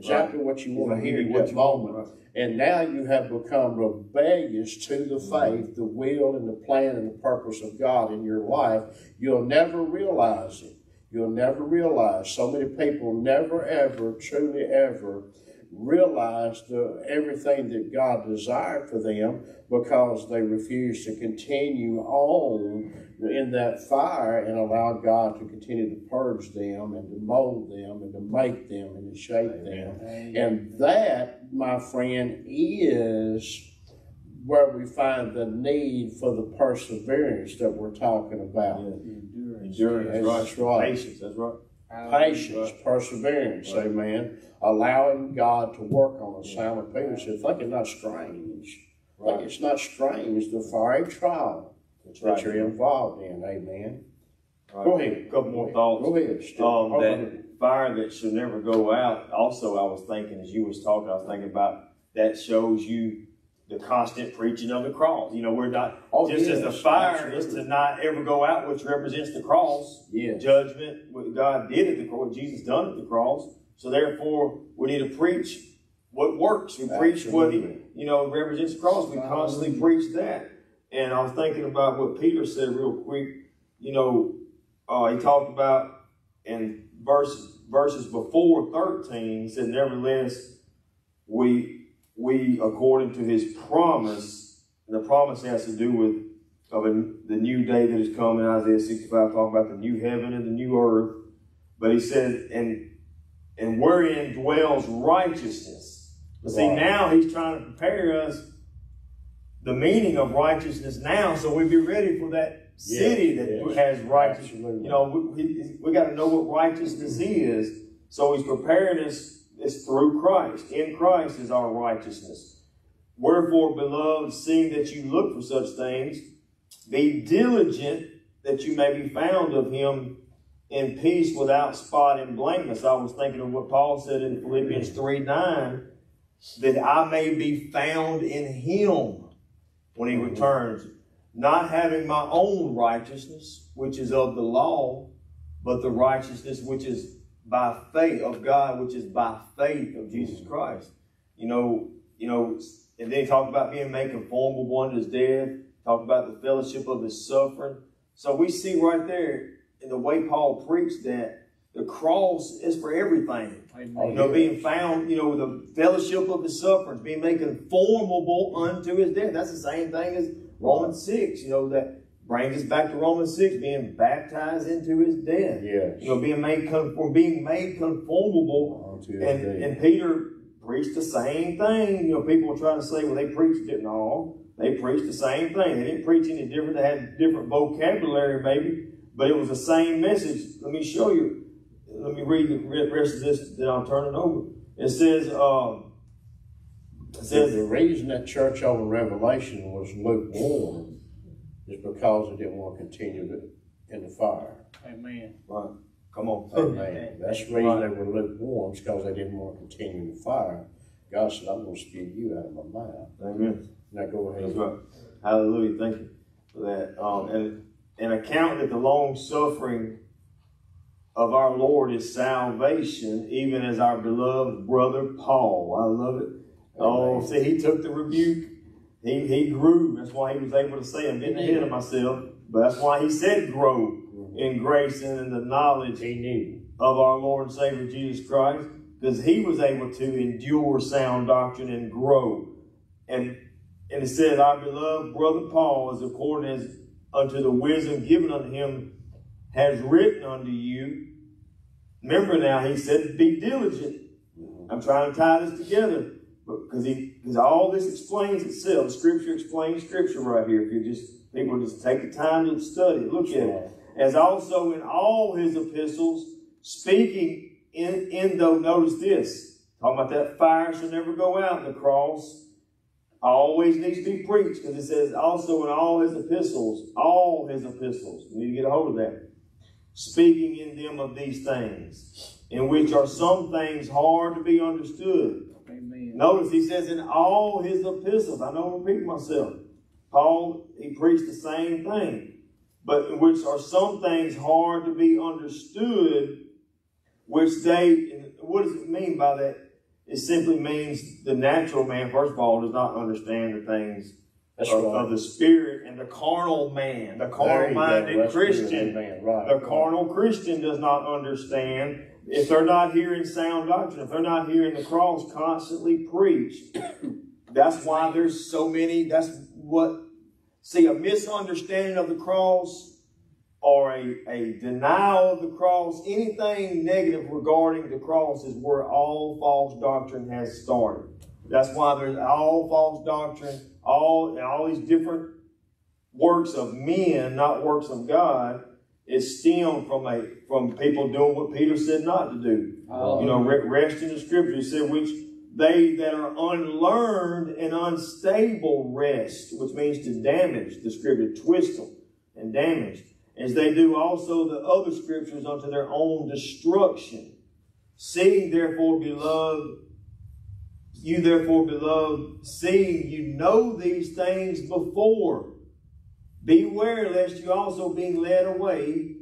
exactly what you want to hear at What that moment. right. And now you have become rebellious to the faith, the will and the plan and the purpose of God in your life. You'll never realize it. You'll never realize. So many people never, ever, truly, ever realize the, everything that God desired for them because they refuse to continue on in that fire and allow God to continue to purge them and to mold them and to make them and to shape them. And that, my friend, is where we find the need for the perseverance that we're talking about. Endurance. Endurance, right. That's right. Patience, that's right. Patience, perseverance, Right. amen. Allowing God to work on us. Simon Peter said, think it's not strange. Think Right. it's not strange the fiery trial That's that right. you're involved in, amen. Right. Go ahead. A couple more thoughts. Go ahead. Um, Go that ahead. fire that should never go out. Also, I was thinking as you was talking, I was thinking about that shows you the constant preaching of the cross. You know, we're not Oh, just as the yes, fire is to not ever go out, which represents the cross, Yes. judgment, what God did at the cross, what Jesus done at the cross. So therefore, we need to preach what works. We preach what you know represents the cross. We constantly preach that. And I was thinking about what Peter said real quick. You know, uh, he talked about in verses verses before 13 he said nevertheless we we according to his promise and the promise has to do with of a, the new day that is coming isaiah 65 talking about the new heaven and the new earth but he said and and wherein dwells righteousness but see Right. now he's trying to prepare us the meaning of righteousness now so we be ready for that city that has righteousness Absolutely. you know, we, we, got to know what righteousness is. So he's preparing us is through Christ. In Christ is our righteousness. Wherefore, beloved, seeing that you look for such things, be diligent that you may be found of him in peace without spot and blameless. I was thinking of what Paul said in Philippians 3 9, that I may be found in him when he returns, not having my own righteousness, which is of the law, but the righteousness which is by faith of God, which is by faith of Jesus Christ. You know, you know, and then he talked about being made conformable one to his death, talked about the fellowship of his suffering. So we see right there in the way Paul preached that the cross is for everything. You know, being found, you know, the fellowship of his sufferings, being made conformable unto his death. That's the same thing as Romans 6, you know, that brings us back to Romans 6, being baptized into his death. Yes. You know, being made conform, being made conformable. Unto his And, death. and Peter preached the same thing. You know, people were trying to say, well, they preached it. No, they preached the same thing. They didn't preach any different. They had different vocabulary, maybe, but it was the same message. Let me show you. Let me read the rest of this, then I'll turn it over. It says, um, it The, says, the reason that church over Revelation was lukewarm is because they didn't want to continue to, in the fire. Amen. right, come on. Amen. That's the reason they were lukewarm, is because they didn't want to continue in the fire. God said, I'm going to spew you out of my mouth. Amen. Now go That's ahead. right. Hallelujah. Thank you for that. Um, and and account that the long suffering of our Lord is salvation, even as our beloved brother Paul. I love it. Oh, see, he took the rebuke. He, he grew. That's why he was able to say, I'm getting ahead of myself. But that's why he said grow in grace and in the knowledge He knew. of our Lord and Savior Jesus Christ. Because he was able to endure sound doctrine and grow. And and it said, Our beloved brother Paul, is according as unto the wisdom given unto him, has written unto you. Remember now, he said, Be diligent. Mm-hmm. I'm trying to tie this together because he because all this explains itself. Scripture explains Scripture right here. If you just people just take the time to study, look at it. As also in all his epistles, speaking in in though notice this talking about that fire shall never go out in the cross always needs to be preached because it says also in all his epistles, all his epistles. You need to get a hold of that. Speaking in them of these things, in which are some things hard to be understood. Amen. Notice he says in all his epistles, I don't repeat myself. Paul, he preached the same thing, but in which are some things hard to be understood, which they, what does it mean by that? It simply means the natural man, first of all, does not understand the things That's of, right. of the spirit and the carnal man, the carnal minded Christian. Right. The carnal Christian does not understand if they're not hearing sound doctrine, if they're not hearing the cross constantly preached. That's why there's so many. That's what, see, a misunderstanding of the cross or a, a denial of the cross, anything negative regarding the cross is where all false doctrine has started. That's why there's all false doctrine, all, and all these different works of men, not works of God, is stemmed from a from people doing what Peter said not to do. You know, re- rest in the scripture. He said, which they that are unlearned and unstable wrest, which means to damage the scripture, twist them and damage, as they do also the other scriptures unto their own destruction. See, therefore, beloved, you therefore, beloved, seeing you know these things before, beware lest you also being led away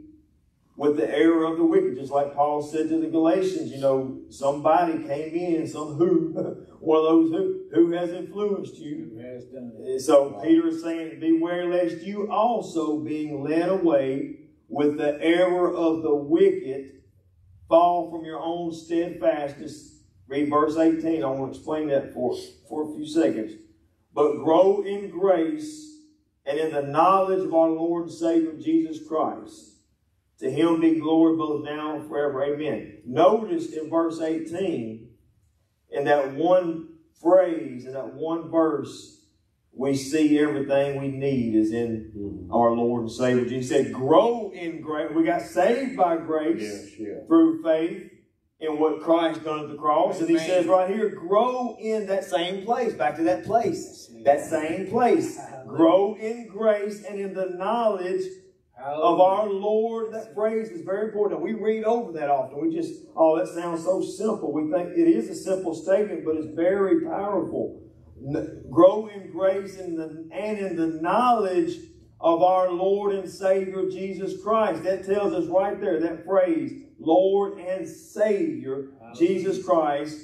with the error of the wicked, just like Paul said to the Galatians, you know, somebody came in, some who, one of those who, who has influenced you. Who has done it? So Peter is saying, beware lest you also being led away with the error of the wicked fall from your own steadfastness. Read verse 18. I want to explain that for, for a few seconds. But grow in grace and in the knowledge of our Lord and Savior Jesus Christ. To him be glory both now and forever. Amen. Notice in verse 18, in that one phrase, in that one verse, we see everything we need is in Mhm. our Lord and Savior. Jesus said, grow in grace. We got saved by grace Yes, yeah. through faith in what Christ done at the cross. And he says right here, grow in that same place. Back to that place. That same place. Grow in grace and in the knowledge of our Lord. That phrase is very important. We read over that often. We just, oh, that sounds so simple. We think it is a simple statement, but it's very powerful. N- grow in grace and, the, and in the knowledge of our Lord and Savior Jesus Christ. That tells us right there, that phrase, Lord and Savior Jesus Christ.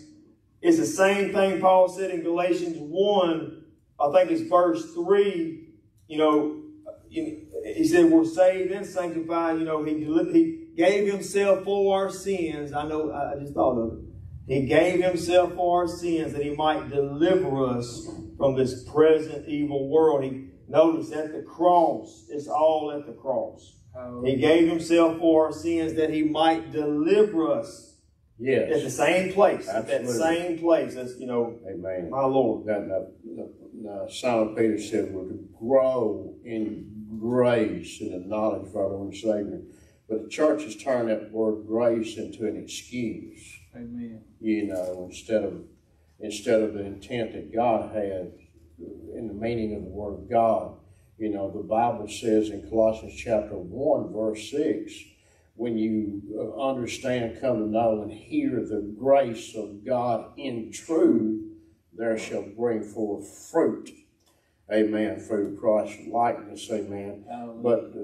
It's the same thing Paul said in Galatians 1, I think it's verse 3. You know, he said, We're saved and sanctified. You know, he, he gave himself for our sins. I know, I I just thought of it. He gave himself for our sins that he might deliver us from this present evil world. He notice at the cross, it's all at the cross. He gave himself for our sins that he might deliver us Yes. at the same place. At that same place. That's, you know, Amen. my Lord. That, that, that, Simon Peter said we're to grow in grace and the knowledge of our Lord and Savior. But the church has turned that word grace into an excuse, Amen. you know, instead of instead of the intent that God had in the meaning of the Word of God. You know, the Bible says in Colossians chapter 1, verse 6, when you uh, understand, come to know, and hear the grace of God in truth, there shall bring forth fruit. Amen. Through Christ's likeness. Amen. Hallelujah. But uh,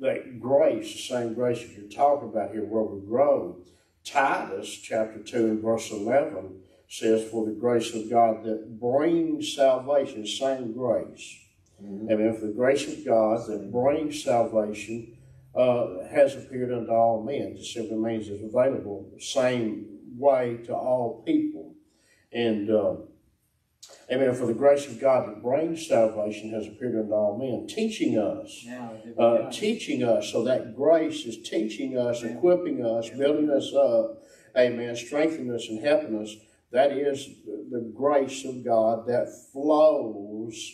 that grace, the same grace that you're talking about here, where we grow. Titus chapter 2 and verse 11 says, For the grace of God that brings salvation, same grace. Mm-hmm. I mean, for the grace of God that brings salvation uh, has appeared unto all men. It simply means it's available the same way to all people. And uh, Amen. For the grace of God that brings salvation has appeared unto all men, teaching us, uh, teaching us. So that grace is teaching us, Amen. equipping us, building us up. Amen. Strengthening us and helping us. That is the grace of God that flows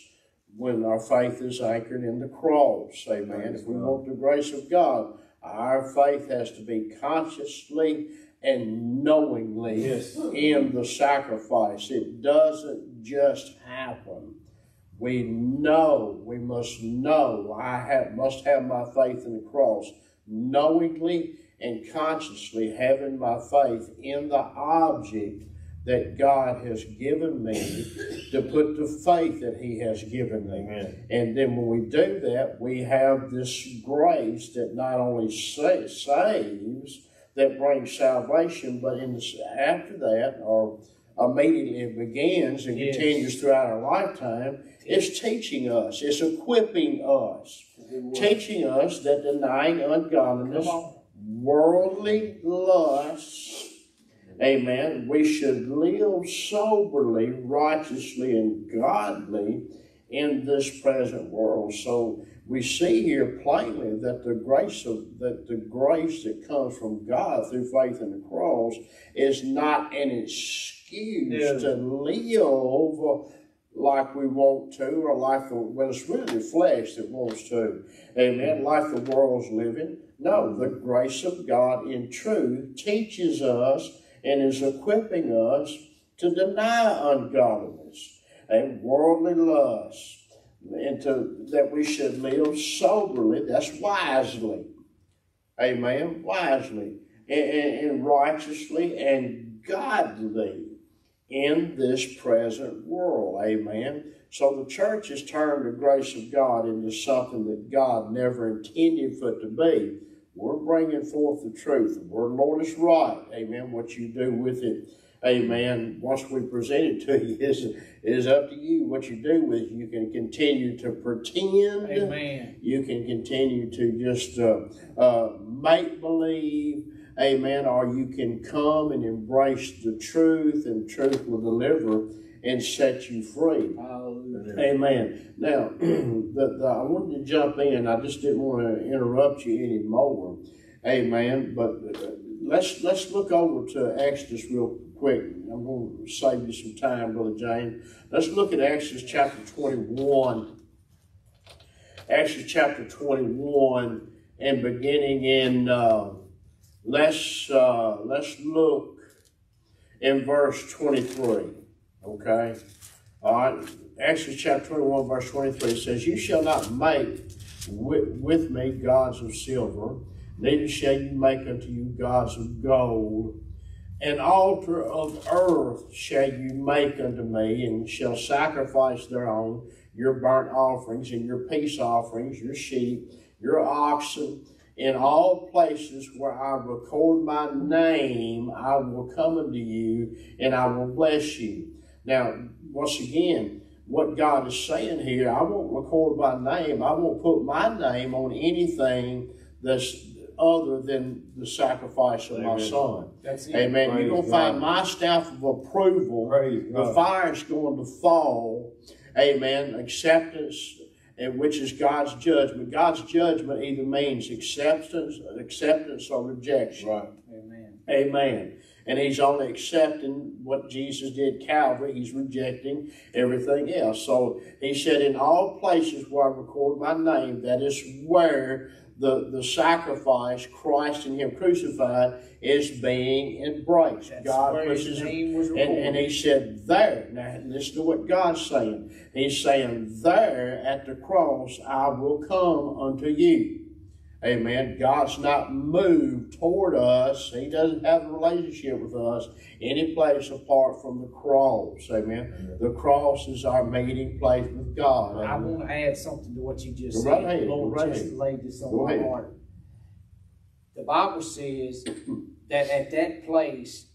when our faith is anchored in the cross. Amen. If we want the grace of God, our faith has to be consciously and knowingly yes. in the sacrifice. It doesn't just happen. We know, we must know, I have, must have my faith in the cross, knowingly and consciously having my faith in the object that God has given me to put the faith that He has given me. Amen. And then when we do that, we have this grace that not only sa- saves, that brings salvation, but in the, after that, or immediately it begins and yes. continues throughout our lifetime, it's teaching us, it's equipping us, teaching us that denying ungodliness, worldly lusts, amen, we should live soberly, righteously, and godly in this present world. So we see here plainly that the grace of that the grace that comes from God through faith in the cross is not an excuse yeah. to live like we want to, or like the well, it's really the flesh that wants to. Amen. Like the world's living. No, the grace of God in truth teaches us and is equipping us to deny ungodliness and worldly lust into that we should live soberly, that's wisely. Amen. Wisely and, and righteously and godly in this present world. Amen. So the church has turned the grace of God into something that God never intended for it to be. We're bringing forth the truth. The word Lord is right. Amen. What you do with it Amen. Once we present it to you, is is up to you what you do with it. You can continue to pretend. Amen. You can continue to just uh, uh, make believe. Amen. Or you can come and embrace the truth, and truth will deliver and set you free. Hallelujah. Amen. Now, the, the, I wanted to jump in. I just didn't want to interrupt you anymore. Amen. But uh, let's let's look over to Exodus real quick. I'm going to save you some time, Brother James. Let's look at Exodus chapter 21. Exodus chapter 21 and beginning in, uh, let's, uh, let's look in verse 23. Okay? All right. Exodus chapter 21, verse 23 says, You shall not make with, with me gods of silver, neither shall you make unto you gods of gold an altar of earth shall you make unto me, and shall sacrifice thereon your burnt offerings and your peace offerings, your sheep, your oxen, in all places where I record my name, I will come unto you and I will bless you. Now, once again, what God is saying here, I won't record my name. I won't put my name on anything that's other than the sacrifice of Amen. my son. Amen. Praise You're going to find my staff of approval. the fire is going to fall. Amen. Acceptance, which is God's judgment. God's judgment either means acceptance, acceptance or rejection. Right. Amen. Amen. And he's only accepting what Jesus did Calvary. He's rejecting everything else. So he said, in all places where I record my name, that is where the, the sacrifice, Christ and Him crucified, is being embraced. That's God pushes name was and, and He said, There. Now, listen to what God's saying. He's saying, There at the cross I will come unto you. Amen. God's not moved toward us. He doesn't have a relationship with us any place apart from the cross. Amen. The cross is our meeting place with God. I want to add something to what you just Go right said. ahead, The Lord right just ahead. laid this on Go my ahead. heart. The Bible says that at that place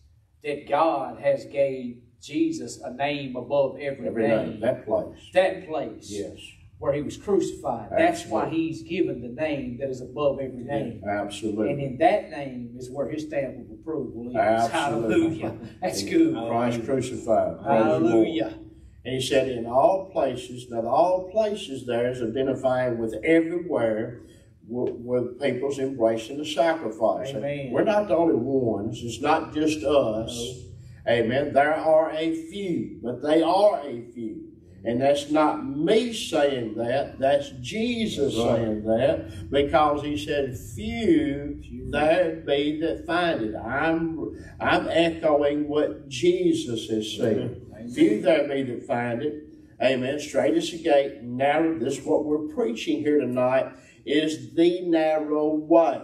that God has gave Jesus a name above every, Every name. name, that place. That place Yes, where he was crucified. That's why he's given the name that is above every name. And absolutely. in that name is where his stamp of approval is. Absolutely. Hallelujah. That's good. Christ crucified. Praise. Hallelujah. And he said, in all places, now all places there is identifying with everywhere with, with people's embracing the sacrifice. Amen. We're not the only ones. It's not just us. Amen. There are a few, but they are a few. And that's not me saying that. That's Jesus That's right. saying that because he said, "Few there be that find it." I'm I'm echoing what Jesus has said. Few there be that find it. Amen. Straight is the gate, narrow. This is what we're preaching here tonight is the narrow way.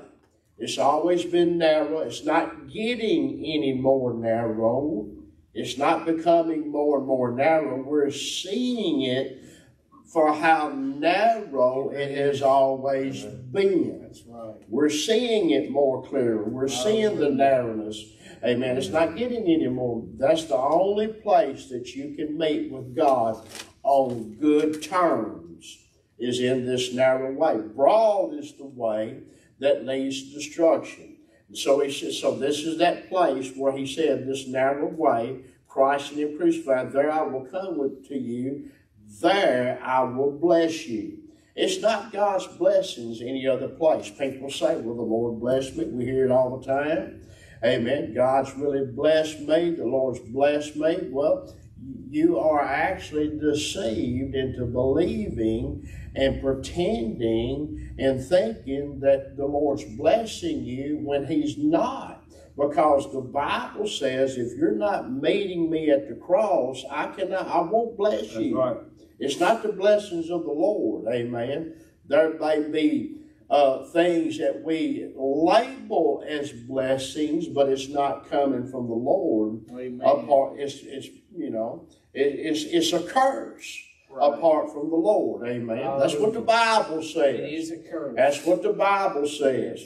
It's always been narrow. It's not getting any more narrow. It's not becoming more and more narrow. We're seeing it for how narrow it has always been. That's right. We're seeing it more clearly. We're seeing the narrowness. Amen. It's not getting any more. That's the only place that you can meet with God on good terms is in this narrow way. Broad is the way that leads to destruction. So he says, so this is that place where he said, this narrow way, Christ and him crucified, there I will come to you, there I will bless you. It's not God's blessings any other place. People say, well, the Lord blessed me. We hear it all the time. Amen. God's really blessed me. The Lord's blessed me. Well, you are actually deceived into believing and pretending and thinking that the Lord's blessing you when He's not. Because the Bible says, if you're not meeting me at the cross, I cannot, I won't bless That's you. right. It's not the blessings of the Lord, amen. There may be uh, things that we label as blessings, but it's not coming from the Lord. Amen. Apart, it's, it's you know, it, it's it's a curse Right. apart from the Lord, amen. That's what the Bible says. It is a curse. That's what the Bible says.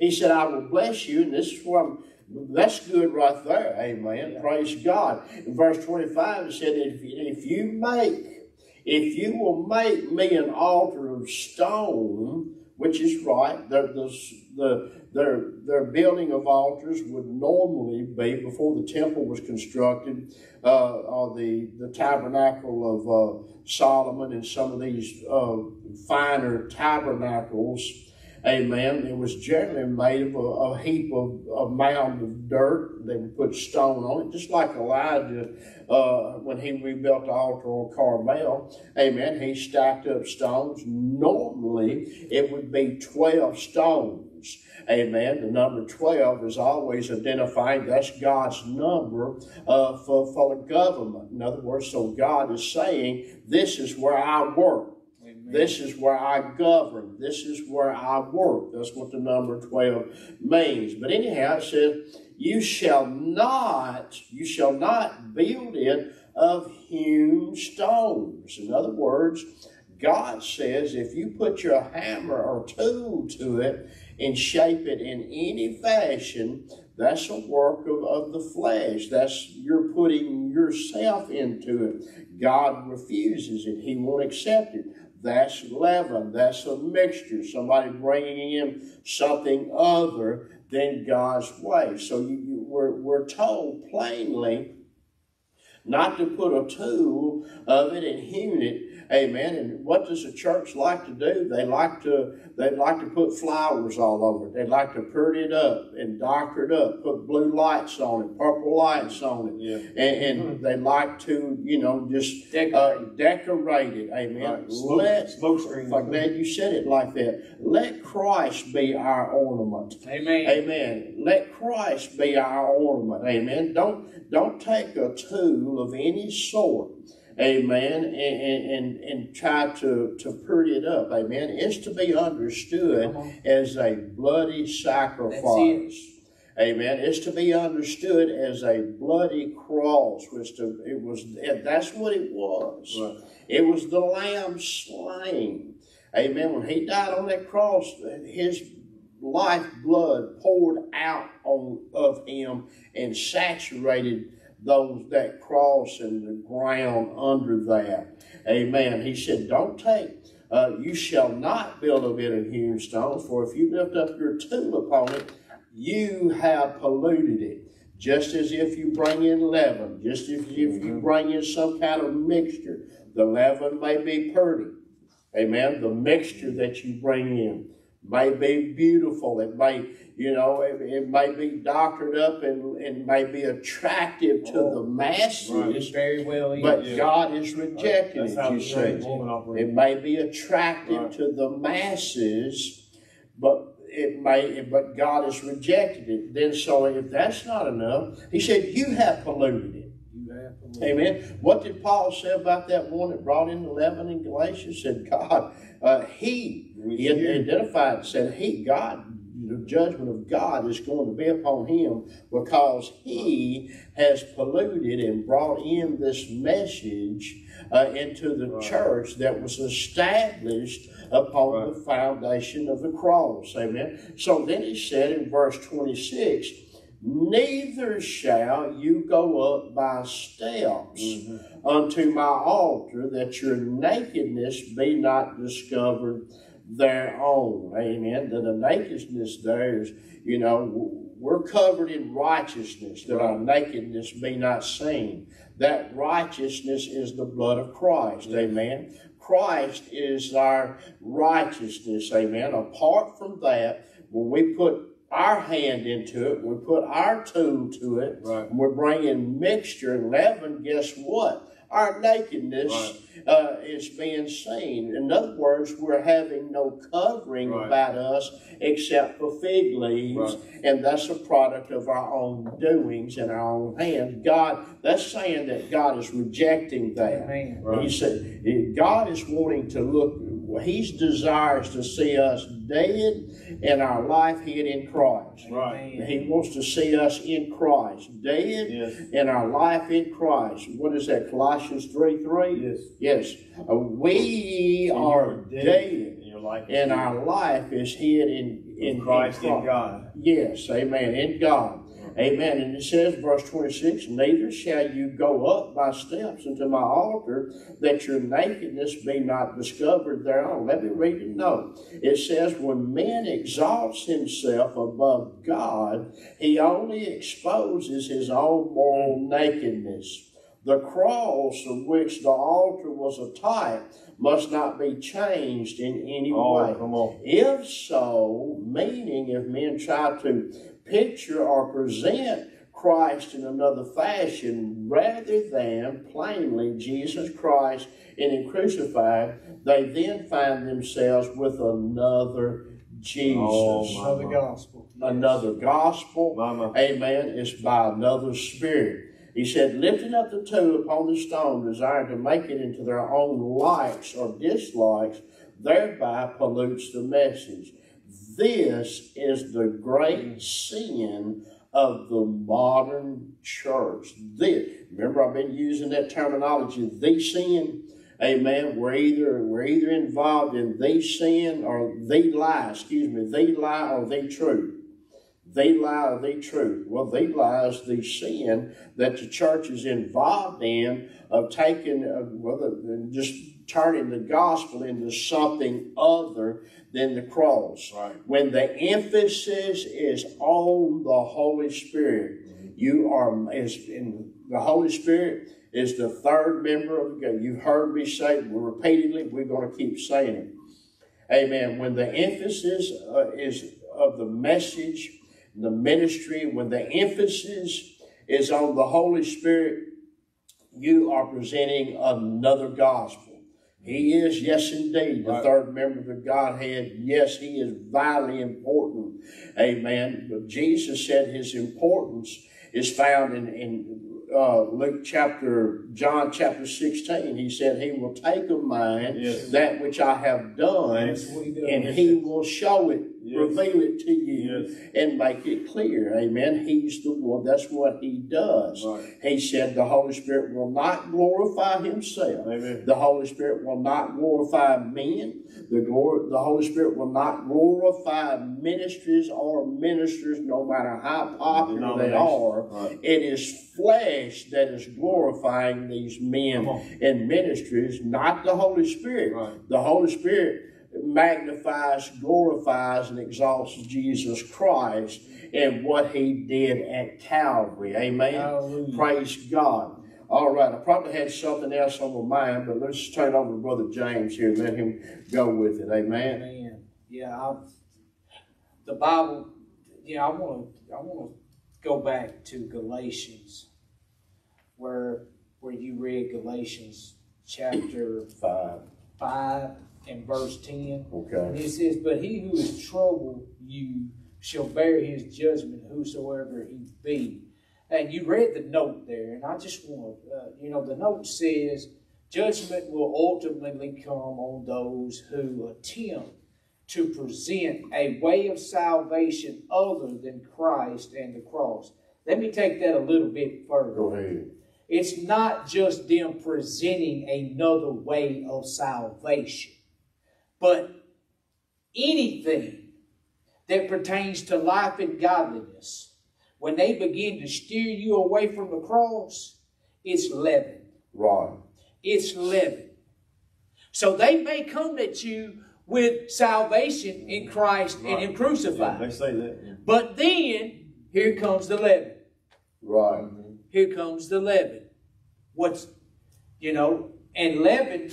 He said, I will bless you, and this is what I'm, that's good right there. Amen. Yeah. Praise God. In verse 25, it said, if, if you make, if you will make me an altar of stone, which is right, the, the, the, their, their building of altars would normally be, before the temple was constructed, uh, or the, the tabernacle of uh, Solomon and some of these uh, finer tabernacles, amen, it was generally made of a, a heap of a mound of dirt. They would put stone on it, just like Elijah uh, when he rebuilt the altar on Carmel. Amen. He stacked up stones. Normally, it would be 12 stones. Amen. The number 12 is always identifying that's God's number uh, for, for the government. In other words, so God is saying, This is where I work. Amen. This is where I govern. This is where I work. That's what the number 12 means. But anyhow, it says, You shall not, you shall not build it of hewn stones. In other words, God says if you put your hammer or tool to it and shape it in any fashion, that's a work of, of the flesh. That's you're putting yourself into it. God refuses it. He won't accept it. That's leaven. That's a mixture. Somebody bringing in something other than God's way. So you, you, we're, we're told plainly not to put a tool of it and hewn it. Amen. And what does the church like to do? They like to they like to put flowers all over it. They like to pretty it up and doctor it up, put blue lights on it, purple lights on it. Yeah. And, and they like to, you know, just Decorate. uh, decorate it. Amen. Right. Smoke- Let smoke screens. I'm glad you said it like that. Let Christ be our ornament. Amen. Amen. Let Christ be our ornament. Amen. Don't don't take a tool of any sort. Amen. And, and, and, try to, to pretty it up. Amen. It's to be understood as a bloody sacrifice. Amen. It's to be understood as a bloody cross, which to, it was. That's what it was. Right. It was the Lamb slain. Amen. When He died on that cross, His life blood poured out on of Him and saturated those that cross and the ground under that. Amen. He said, "Don't take." Uh, you shall not build of it in hewn stones, for if you lift up your tool upon it, you have polluted it. Just as if you bring in leaven, just as if you bring in some kind of mixture. The leaven may be pretty. Amen. The mixture that you bring in may be beautiful. It may, you know, it, it may be doctored up and, and may be attractive to the masses. Very well. But. God is rejecting That's it, you see. great woman operates. It may be attractive Right. to the masses, but it may, but God has rejected it. Then, so if that's not enough, He said, "You have polluted it." You have to look. Amen. What did Paul say about that one that brought in the leaven in Galatians? Said God, uh, He, he identified and said He, God, the judgment of God is going to be upon him because he has polluted and brought in this message uh, into the Right. church that was established upon Right. the foundation of the cross. Amen. So then he said in verse 26, Neither shall you go up by steps Mm-hmm. unto my altar, that your nakedness be not discovered thereon. Amen. That the nakedness there is, you know, we're covered in righteousness, that our nakedness be not seen. That righteousness is the blood of Christ. Amen. Christ is our righteousness. Amen. Apart from that, when we put our hand into it, we put our tool to it, Right. and we're bringing mixture and leaven, guess what? Our nakedness uh, is being seen. In other words, we're having no covering Right. about us except for fig leaves, Right. and that's a product of our own doings and our own hands. God, that's saying that God is rejecting that. Amen. Right. He said, God is wanting to look, He desires to see us dead and our life hid in Christ. Right. He wants to see us in Christ, dead Yes. and our life in Christ. What is that, Colossians 3 3? Yes. Yes. Uh, we And are dead in your life. and our life is hid in, in in Christ in in God. Yes, amen. In God. Amen. And it says, verse 26, Neither shall you go up by steps into my altar, that your nakedness be not discovered thereon. Let me read the note. It says, When man exalts himself above God, he only exposes his own moral nakedness. The cross of which the altar was a type must not be changed in any Oh, way. If so, meaning if men try to picture or present Christ in another fashion rather than plainly Jesus Christ and Him crucified, they then find themselves with another Jesus. Oh, my. Of the gospel. another gospel. Mama. Amen. It's by another spirit. He said, lifting up the tool upon the stone, desiring to make it into their own likes or dislikes, thereby pollutes the message. This is the great sin of the modern church. This, remember, I've been using that terminology, the sin. Amen. We're either we're either involved in the sin or the lie. Excuse me, the lie or the truth. They lie or the truth. Well, they lie is the sin that the church is involved in of taking, uh, well, just turning the gospel into something other than the cross. Right. When the emphasis is on the Holy Spirit, you are is in the Holy Spirit is the third member of God. You've heard me say it repeatedly. We're going to keep saying it. Amen. When the emphasis uh, is of the message, the ministry, when the emphasis is on the Holy Spirit, you are presenting another gospel. He is, yes, indeed, the Right. third member of the Godhead. Yes, he is vitally important. Amen. But Jesus said his importance is found in, in uh, Luke chapter, John chapter 16, he said, He will take of mine Yes. that which I have done, That's what he does. and He will show it, Yes. reveal it to you, Yes. and make it clear. Amen. He's the one. That's what He does. Right. He said, The Holy Spirit will not glorify Himself. Amen. The Holy Spirit will not glorify men. The, glor- the Holy Spirit will not glorify ministries or ministers, no matter how popular they are. Right. It is flesh that is glorifying these men and ministries, not the Holy Spirit. Right. The Holy Spirit magnifies, glorifies, and exalts Jesus Christ and what he did at Calvary. Amen. Hallelujah. Praise God. All right, I probably had something else on my mind, but let's turn it over to Brother James here and let him go with it. Amen. Man, yeah, I, the Bible. Yeah, I want to. I want to go back to Galatians, where where you read Galatians chapter Five. five and verse ten. Okay. And it says, "But he who is troubled you shall bear his judgment, whosoever he be." And you read the note there, and I just want to, uh, you know, the note says, "Judgment will ultimately come on those who attempt to present a way of salvation other than Christ and the cross." Let me take that a little bit further. Go ahead. It's not just them presenting another way of salvation, but anything that pertains to life and godliness, when they begin to steer you away from the cross, it's leaven. Right. It's leaven. So they may come at you with salvation in Christ and Him Yeah, crucified. they say that. yeah. But then, here comes the leaven. Right. here comes the leaven. What's, you know, and leaven,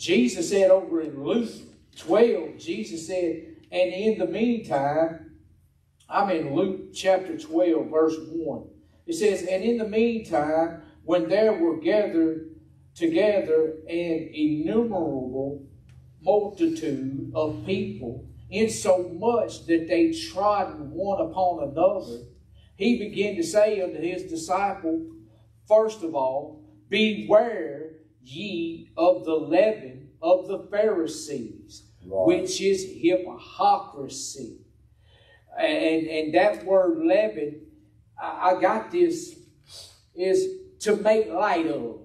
Jesus said over in Luke 12, Jesus said, and in the meantime, I'm in Luke chapter 12, verse 1. It says, and in the meantime, when there were gathered together an innumerable multitude of people, insomuch that they trodden one upon another, he began to say unto his disciple, First of all, beware ye of the leaven of the Pharisees, Right. which is hypocrisy. And, and that word leaven, I, I got this, is to make light of.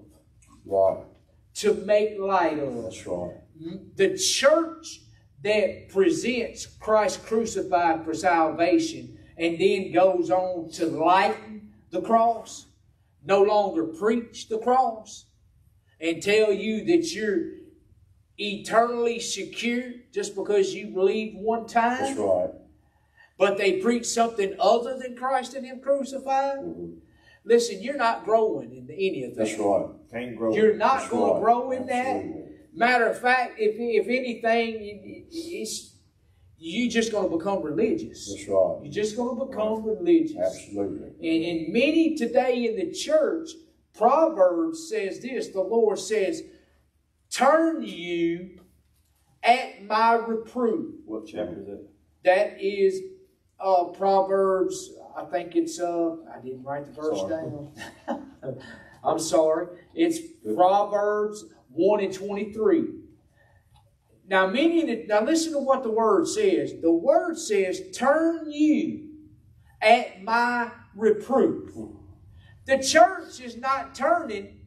Right. To make light of That's right. the church that presents Christ crucified for salvation and then goes on to lighten the cross, no longer preach the cross, and tell you that you're eternally secure just because you believe one time, That's right. but they preach something other than Christ and Him crucified. Mhm. Listen, you're not growing in any of that. That's right. Can't grow. You're not That's going right. to grow in that. Matter of fact, if, if anything, it- it's you're just going to become religious. That's right. You're just going to become religious. Absolutely. And, and many today in the church, Proverbs says this: the Lord says, "Turn you at my reproof." What chapter is that? That is uh, Proverbs. I think it's. Uh, I didn't write the verse Sorry. down. I'm sorry. It's Proverbs one and twenty-three. Now, many. of Now, listen to what the word says. The word says, "Turn you at my reproof." The church is not turning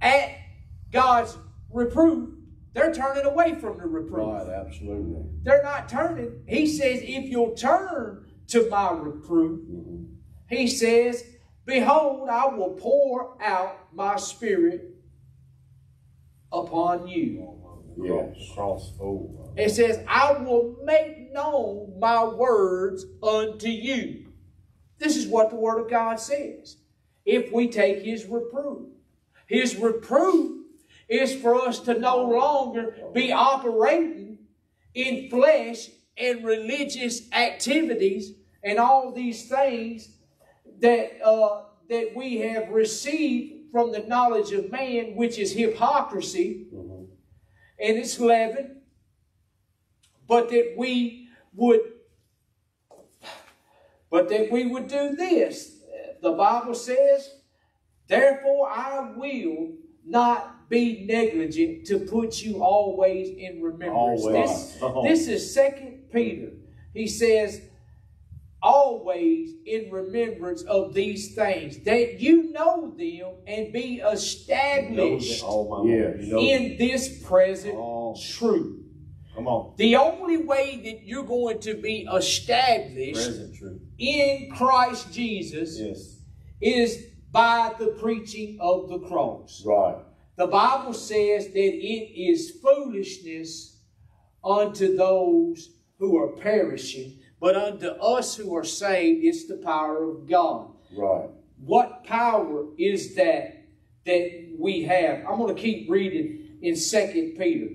at God's reproof. They're turning away from the reproof. Right. Absolutely. They're not turning. He says, if you'll turn to my reproof, Mhm. he says, Behold, I will pour out my spirit upon you. Yes. Cross over. It says, I will make known my words unto you. This is what the Word of God says. If we take His reproof, His reproof is for us to no longer be operating in flesh and religious activities and all these things that uh, that we have received from the knowledge of man, which is hypocrisy Mhm. and it's leaven, but that we would, but that we would do this. The Bible says Therefore, I will not be negligent to put you always in remembrance. Always. This, Oh. this is Second Peter. He says, always in remembrance of these things, that you know them and be established Oh, my Yes. You know in this present Oh. truth. Come on. The only way that you're going to be established. In Christ Jesus Yes. is by the preaching of the cross. Right. The Bible says that it is foolishness unto those who are perishing, but unto us who are saved, it's the power of God. Right. What power is that that we have? I'm going to keep reading in Second Peter.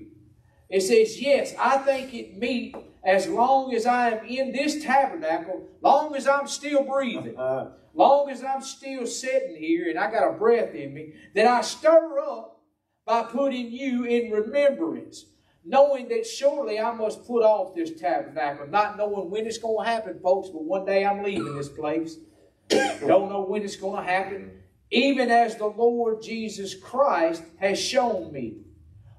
It says, Yes, I think it meet as long as I am in this tabernacle, long as I'm still breathing Uh, long as I'm still sitting here and I got a breath in me, that I stir up by putting you in remembrance, knowing that surely I must put off this tabernacle, not knowing when it's going to happen, folks, but one day I'm leaving this place. Don't know when it's going to happen, even as the Lord Jesus Christ has shown me.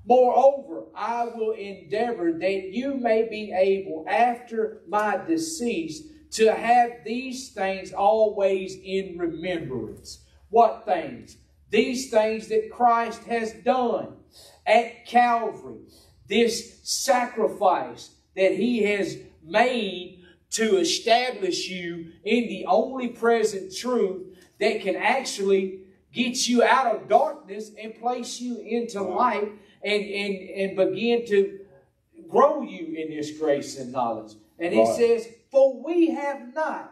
Moreover, I will endeavor that you may be able, after my decease, to have these things always in remembrance. What things? These things that Christ has done at Calvary. This sacrifice that He has made to establish you in the only present truth that can actually get you out of darkness and place you into light and, and, and begin to grow you in this grace and knowledge. And he Right. says, For we have not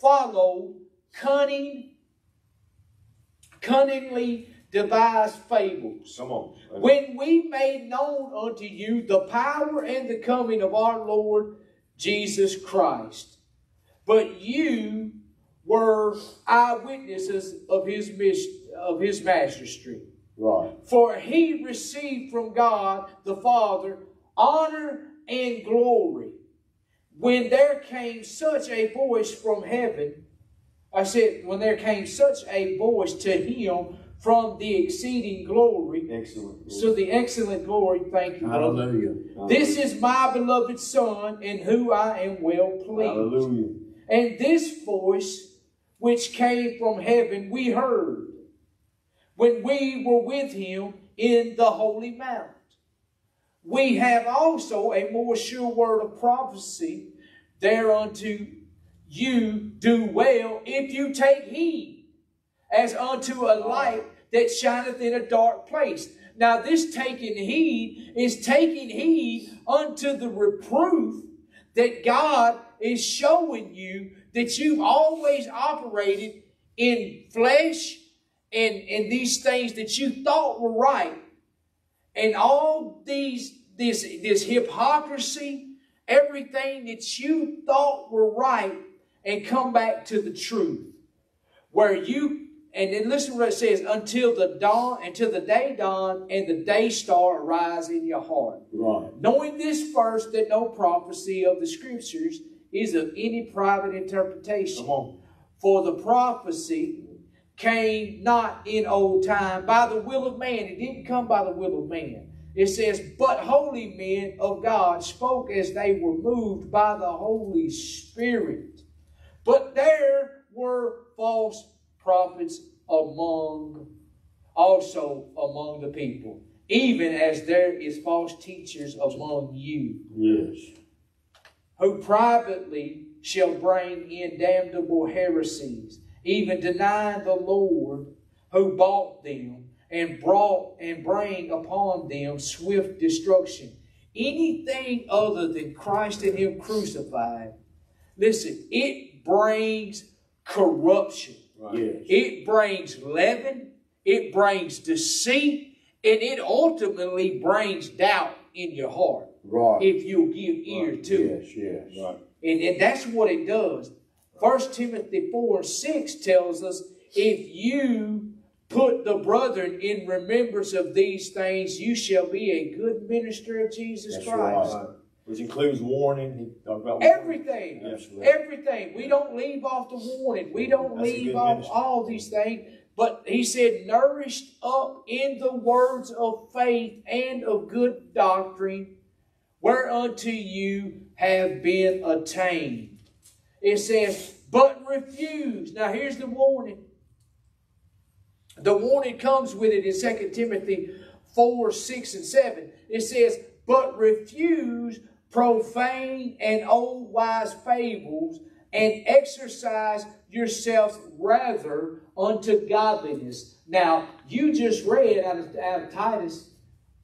followed cunning, cunningly devised fables come on. when we made known unto you the power and the coming of our Lord Jesus Christ. But you were eyewitnesses of his of his majesty. Right. For he received from God the Father honor and glory. When there came such a voice from heaven, I said, when there came such a voice to him from the exceeding glory, Excellent. so the excellent glory, thank you. brother. Hallelujah. This is my beloved Son, in who I am well pleased. Hallelujah. And this voice, which came from heaven, we heard when we were with him in the holy mount. We have also a more sure word of prophecy thereunto you do well if you take heed as unto a light that shineth in a dark place. Now, this taking heed is taking heed unto the reproof that God is showing you that you've always operated in flesh and, and these things that you thought were right. And all these this this hypocrisy, everything that you thought were right, and come back to the truth. Where you and then listen to what it says, until the dawn, until the day dawn and the day star arise in your heart. Right. Knowing this first, that no prophecy of the scriptures is of any private interpretation. Come on. For the prophecy came not in old time by the will of man. It didn't come by the will of man. It says, but holy men of God spoke as they were moved by the Holy Spirit. But there were false prophets among, also among the people, even as there is false teachers among you Yes. who privately shall bring in damnable heresies, even denying the Lord who bought them and brought and bring upon them swift destruction. Anything other than Christ and Him crucified, listen, it brings corruption. Yes. It brings leaven, it brings deceit, and it ultimately brings doubt in your heart Right. if you'll give ear to it. Yes, yes. Right. And, and that's what it does. First Timothy 4 6 tells us if you put the brethren in remembrance of these things, you shall be a good minister of Jesus That's Christ. right. Which includes warning. He talked about Everything. Absolutely. Everything. We don't leave off the warning. We don't That's leave off ministry. all these things. but he said, nourished up in the words of faith and of good doctrine, whereunto you have been attained. It says, but refuse. Now here's the warning. The warning comes with it in 2 Timothy 4, 6, and 7. It says, but refuse profane and old wise fables, and exercise yourself rather unto godliness. Now, you just read out of, out of Titus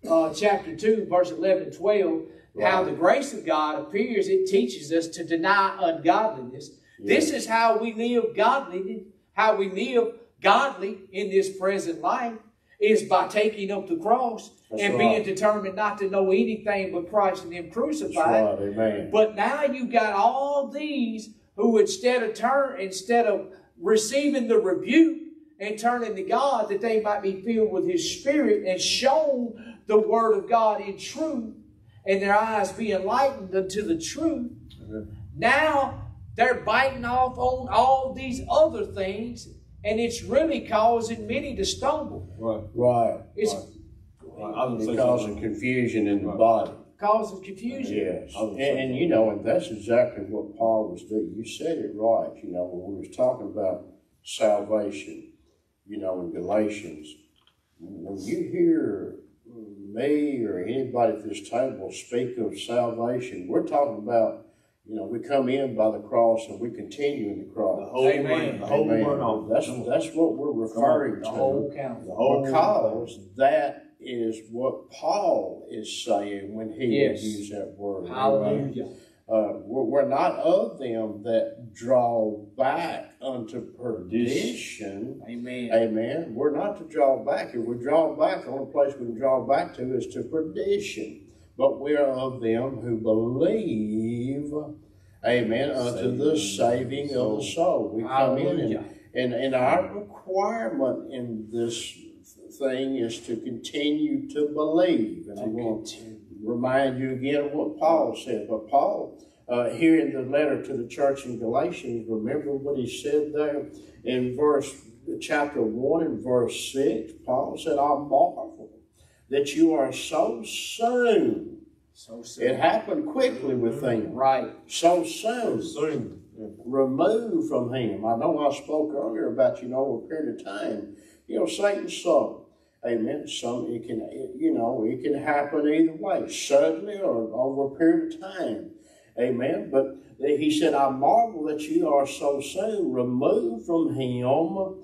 uh, chapter 2, verse 11 and 12, right. how the grace of God appears. It teaches us to deny ungodliness. This is how we live godly, how we live godly in this present life is by taking up the cross That's and right. being determined not to know anything but Christ and Him crucified. Right. But now you've got all these who instead of turn instead of receiving the rebuke and turning to God that they might be filled with His Spirit and shown the Word of God in truth, and their eyes be enlightened unto the truth. Now they're biting off on all these other things and it's really causing many to stumble. Right. Right. It's right. It's causing confusion in the body. Causing confusion. Yes. And, and, you know, and that's exactly what Paul was doing. You said it right, you know, when we was talking about salvation, you know, in Galatians. When you hear me or anybody at this table speak of salvation, we're talking about you know, we come in by the cross and we continue in the cross. The whole Amen. The whole Amen. That's, that's what we're referring the to. Whole count. The whole because that is what Paul is saying when he yes. uses that word. Hallelujah. Uh, we're, we're, not of them that draw back unto perdition. Amen. Amen. We're not to draw back. If we draw back, the only place we can draw back to is to perdition but we are of them who believe, amen, unto the saving of the soul. We come in and, and, and our requirement in this thing is to continue to believe. And I'm going to remind you again of what Paul said. But Paul, uh, here in the letter to the church in Galatians, remember what he said there in verse chapter 1 and verse 6? Paul said, I marvel that you are so soon. So soon. It happened quickly with them. Right. So soon. So soon. Removed from him. I know I spoke earlier about, you know, a period of time. You know, Satan's so. Amen. Some it can, it, you know, it can happen either way, suddenly or over a period of time. Amen. But he said, I marvel that you are so soon removed from him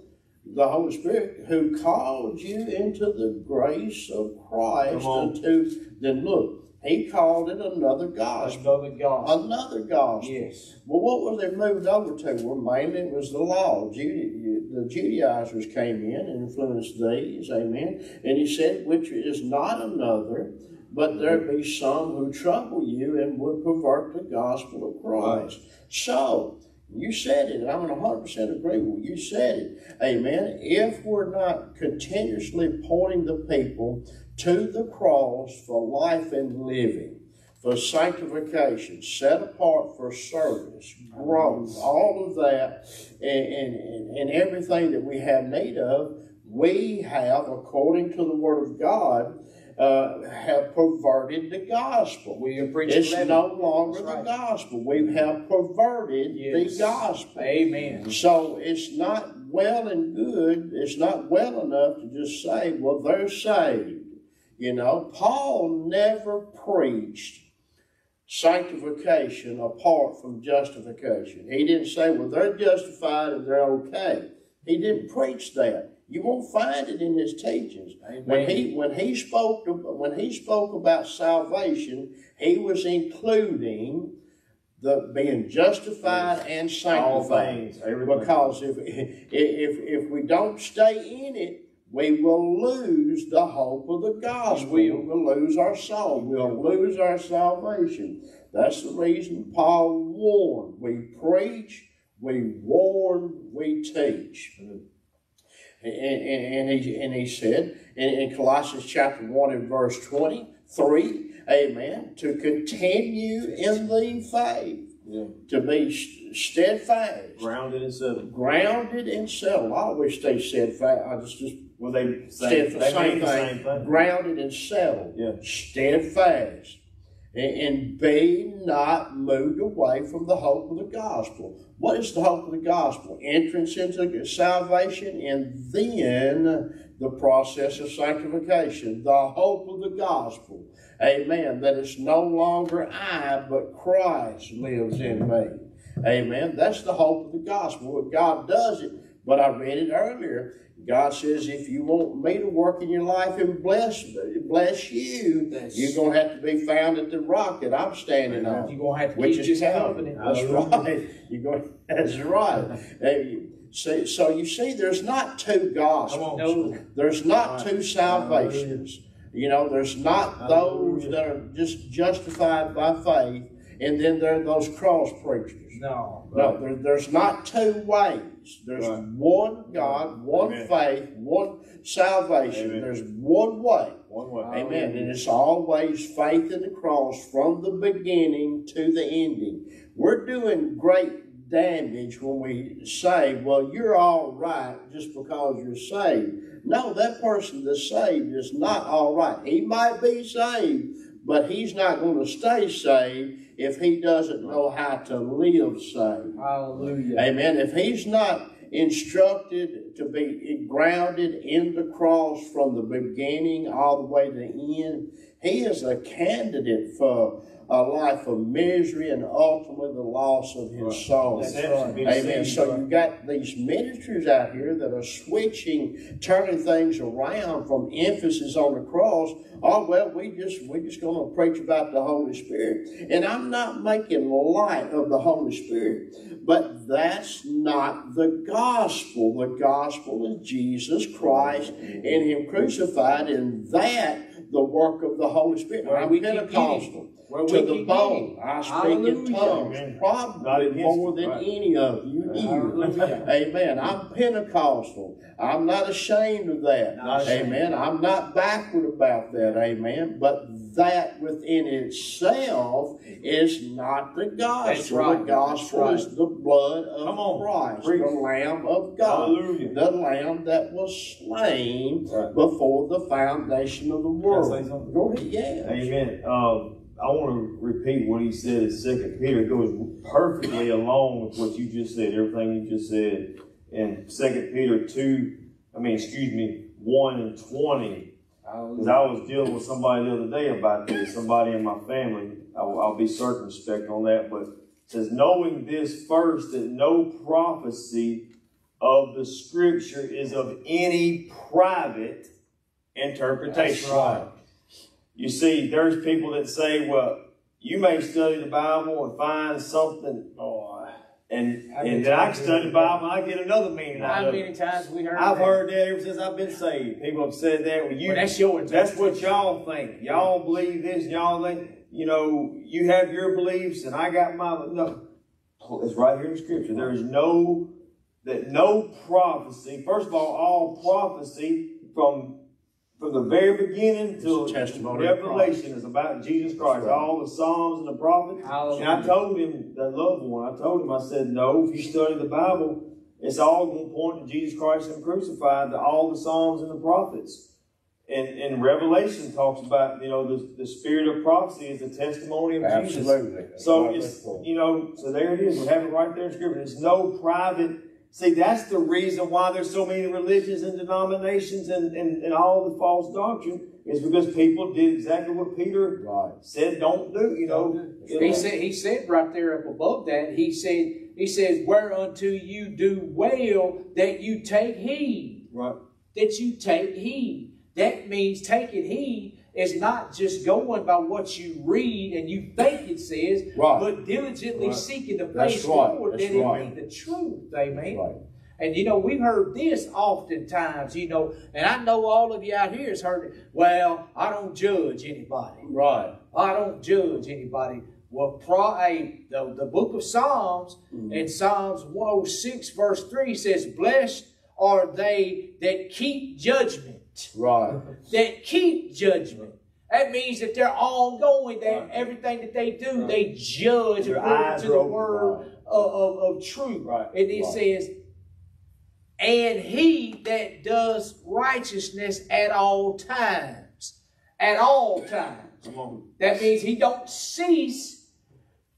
the Holy Spirit who called you into the grace of Christ unto then look, he called it another gospel. Another gospel. Another gospel. Yes. Well, what was they moved over to? Well, mainly it was the law. the Judaizers came in and influenced these, amen. And he said, which is not another, but there be some who trouble you and would pervert the gospel of Christ. Right. So, you said it, and I'm going 100% agree with you. You said it. Amen. If we're not continuously pointing the people to the cross for life and living, for sanctification, set apart for service, growth, all of that, and, and, and everything that we have need of, we have, according to the Word of God, uh, have perverted the gospel. We have preached it's no longer right. the gospel. We have perverted yes. the gospel. Amen. So it's not well and good. It's not well enough to just say, well, they're saved. You know, Paul never preached sanctification apart from justification. He didn't say, well, they're justified and they're okay. He didn't preach that. You won't find it in his teachings. Amen. When he when he spoke when he spoke about salvation, he was including the being justified and sanctified. Because if, if if we don't stay in it, we will lose the hope of the gospel. We will lose our soul. We'll lose our salvation. That's the reason Paul warned. We preach, we warn, we teach. And, and, and, he, and he said in, in Colossians chapter 1 and verse 23, amen, to continue in the faith. Yeah. to be steadfast, Grounded and settled. grounded and settled. I always stay steadfast. I just just Well, they say steadfast, they same the thing, same thing. grounded and settled, Yeah. steadfast, and, and be not moved away from the hope of the gospel. What is the hope of the gospel? Entrance into salvation and then the process of sanctification. The hope of the gospel. Amen. That it's no longer I, but Christ lives in me. Amen. That's the hope of the gospel. God does it. But I read it earlier. God says, if you want me to work in your life and bless bless you, That's- you're going to have to be found at the rock that I'm standing on, You're gonna have to which keep is this Calvary. covenant. That's right. You're going. That's right. Hey, See, so you see, there's not two gospels. No. There's not two salvations. You know, there's not those that are just justified by faith, and then there are those cross preachers. No. No, there, there's not two ways. There's Right. one God, one Amen. faith, one salvation. Amen. There's one way. One way. Amen. And it's always faith in the cross from the beginning to the ending. We're doing great damage when we say, well, you're all right just because you're saved. No, that person that's saved is not all right. He might be saved, but he's not going to stay saved if he doesn't know how to live saved. Hallelujah. Amen. If he's not instructed to be grounded in the cross from the beginning all the way to the end, he is a candidate for a life of misery and ultimately the loss of his Right. soul. Right. Amen. So right. you've got these ministries out here that are switching, turning things around from emphasis on the cross. Oh well, we just we're just going to preach about the Holy Spirit, and I'm not making light of the Holy Spirit, but that's not the gospel. The gospel is Jesus Christ and Him crucified, and that the work of the Holy Spirit. Where I'm we keep Pentecostal. Where To we the keep bone, getting. I speak in Hallelujah. tongues, Amen. Not probably more than right. any of you here. Amen. I'm Pentecostal. I'm not ashamed of that. Not ashamed. Amen. I'm not backward about that. Amen. But that within itself is not the gospel. That's right. The gospel That's right. is the blood of Come on. Christ, Preach. the Lamb of God, Hallelujah. the Lamb that was slain Right. before the foundation of the world. Go ahead. Yeah. Amen. Um, I want to repeat what he said in Second Peter. It goes perfectly along with what you just said, everything you just said in Second Peter two. I mean, excuse me, one and twenty. Because I was dealing with somebody the other day about this. Somebody in my family. I'll, I'll be circumspect on that, but it says knowing this first that no prophecy of the Scripture is of any private interpretation. That's right. You see, there's people that say, well, you may study the Bible and find something, and, and then I can study the Bible and I get another meaning out how many times we heard I've that? heard that ever since I've been saved. People have said that. Well, you, Well, that's your that's what y'all think. Y'all believe this, y'all think, you know, you have your beliefs and I got my, no. It's right here in Scripture. There is no, that no prophecy, first of all, all prophecy from from the very beginning to It's testimony Revelation is about Jesus Christ. right. All the Psalms and the prophets. Hallelujah. And I told him, that loved one, I told him, I said, no, if you study the Bible, it's all going to point to Jesus Christ and crucified, to all the Psalms and the prophets. And, and Revelation talks about, you know, the, the spirit of prophecy is the testimony of Jesus. Absolutely. So it's, you know, so there it is. We have it right there in Scripture. There's no private. See, that's the reason why there's so many religions and denominations and, and, and all the false doctrine is because people did exactly what Peter Right. said don't do, you know. You He said, he said right there up above that, he said, he says, whereunto you do well that you take heed. Right. That you take heed. That means taking heed is not just going by what you read and you think it says, Right. but diligently Right. seeking the That's face right. Lord That's that it be the truth. Amen. And you know, we've heard this oftentimes, you know, and I know all of you out here has heard it. Well, I don't judge anybody. Right. I don't judge anybody. Well, pro, a, the, the book of Psalms, mm-hmm. in Psalms 106, verse 3 says, Blessed are they that keep judgment. Right. That keep judgment. That means that they're ongoing. That everything that they do, Right. they judge Their according to the word right. of, of, of truth. Right. And it Right. says, and he that does righteousness at all times. At all times. Come on. That means he don't cease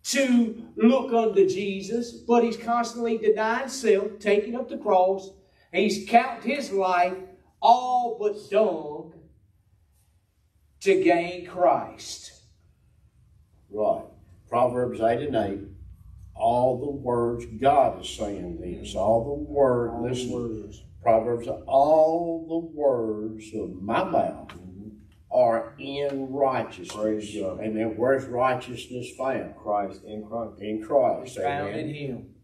to look unto Jesus, but he's constantly denying self, taking up the cross. He's counting his life all but dung to gain Christ. Right. Proverbs 8 and 8. All the words, God is saying this. All the word, listen. Proverbs, all the words of my mouth are in righteousness. Amen. Where's righteousness found? Christ in Christ. In Christ. It's found Amen. in him.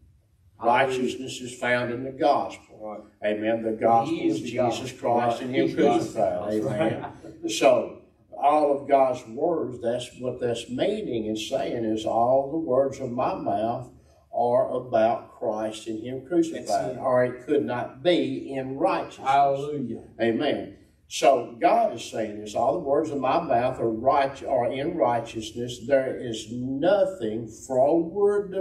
Righteousness is found in the gospel. Right. Amen. The gospel is the Jesus gospel. Christ and Him God. crucified. Amen. So all of God's words, that's what that's meaning and saying is all the words of my mouth are about Christ and Him crucified. it. Or it could not be in righteousness. Hallelujah. Amen. So God is saying this: all the words of my mouth are right, are in righteousness. There is nothing froward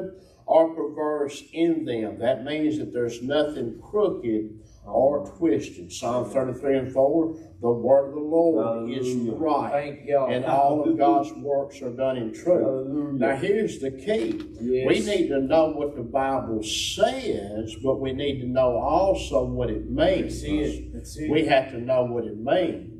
or perverse in them. That means that there's nothing crooked or twisted. Psalm 33 and 4, the word of the Lord is Hallelujah. right. Thank God. And all of God's works are done in truth. Hallelujah. Now here's the key. Yes. We need to know what the Bible says, but we need to know also what it means. That's it. That's it. We have to know what it means.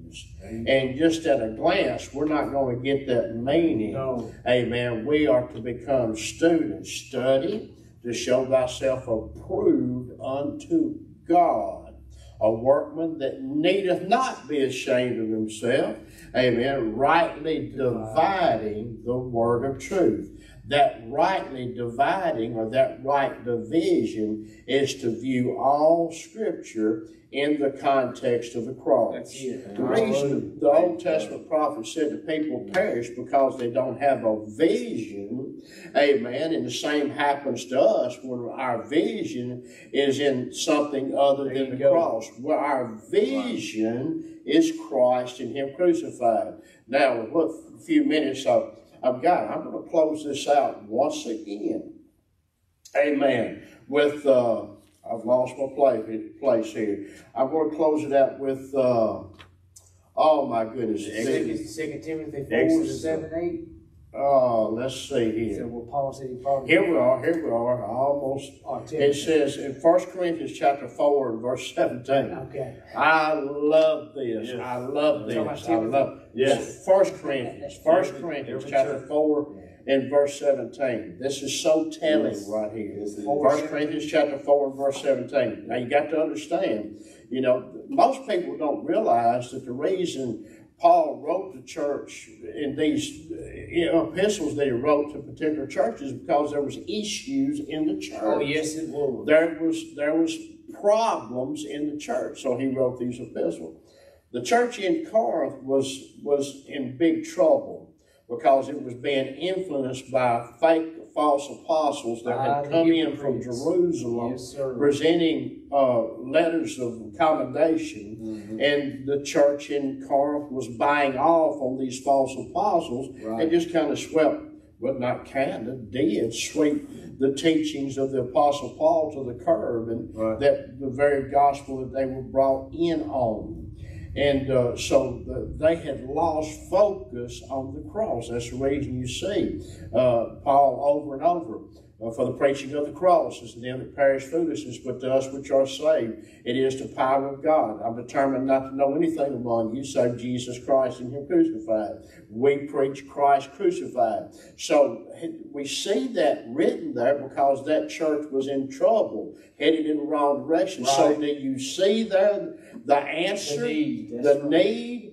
And just at a glance, we're not going to get that meaning. No. Amen. We are to become students. Study to show thyself approved unto God. A workman that needeth not be ashamed of himself. Amen. Rightly dividing the word of truth. That rightly dividing or that right division is to view all scripture in the context of the cross. The reason the Old Testament prophet said the people perish because they don't have a vision, amen. And the same happens to us when our vision is in something other There than the go. cross. Where our vision is Christ and Him crucified. Now, with what few minutes I've, I've got, I'm going to close this out once again. Amen. With uh, I've lost my place place here. I'm going to close it out with uh, oh my goodness. Second, Second Timothy 4, Exodus. 7, 8. Oh, let's see So here. Paul said he probably Here we are. Here we are. Almost. Oh, It says in 1 Corinthians chapter four and verse seventeen. Okay. I love this. Yes. I love Talking about this. I love Yes. First Corinthians. First Corinthians chapter four and verse seventeen. This is so telling Yes. right here. Yes, it is. First Corinthians chapter four and verse seventeen. Now you got to understand, you know, most people don't realize that the reason Paul wrote the church in these uh, epistles that he wrote to particular churches because there was issues in the church Oh, yes, it was. there was there was problems in the church, so he wrote these epistles. The church in Corinth was was in big trouble because it was being influenced by fake false apostles that had come in from. Jerusalem Yes, presenting uh, letters of commendation, Mm-hmm. and the church in Corinth was buying off on these false apostles Right. and just kind of swept, well, not kind of, did sweep the teachings of the apostle Paul to the curb, and Right. that the very gospel that they were brought in on. And uh, so the, they had lost focus on the cross. That's the reason you see uh, Paul over and over. For the preaching of the cross is to them that perish foolishness, but to us which are saved, it is the power of God. I'm determined not to know anything among you save Jesus Christ and Him crucified. We preach Christ crucified. So we see that written there because that church was in trouble, headed in the wrong direction. So Right. do you see there the answer, the right. need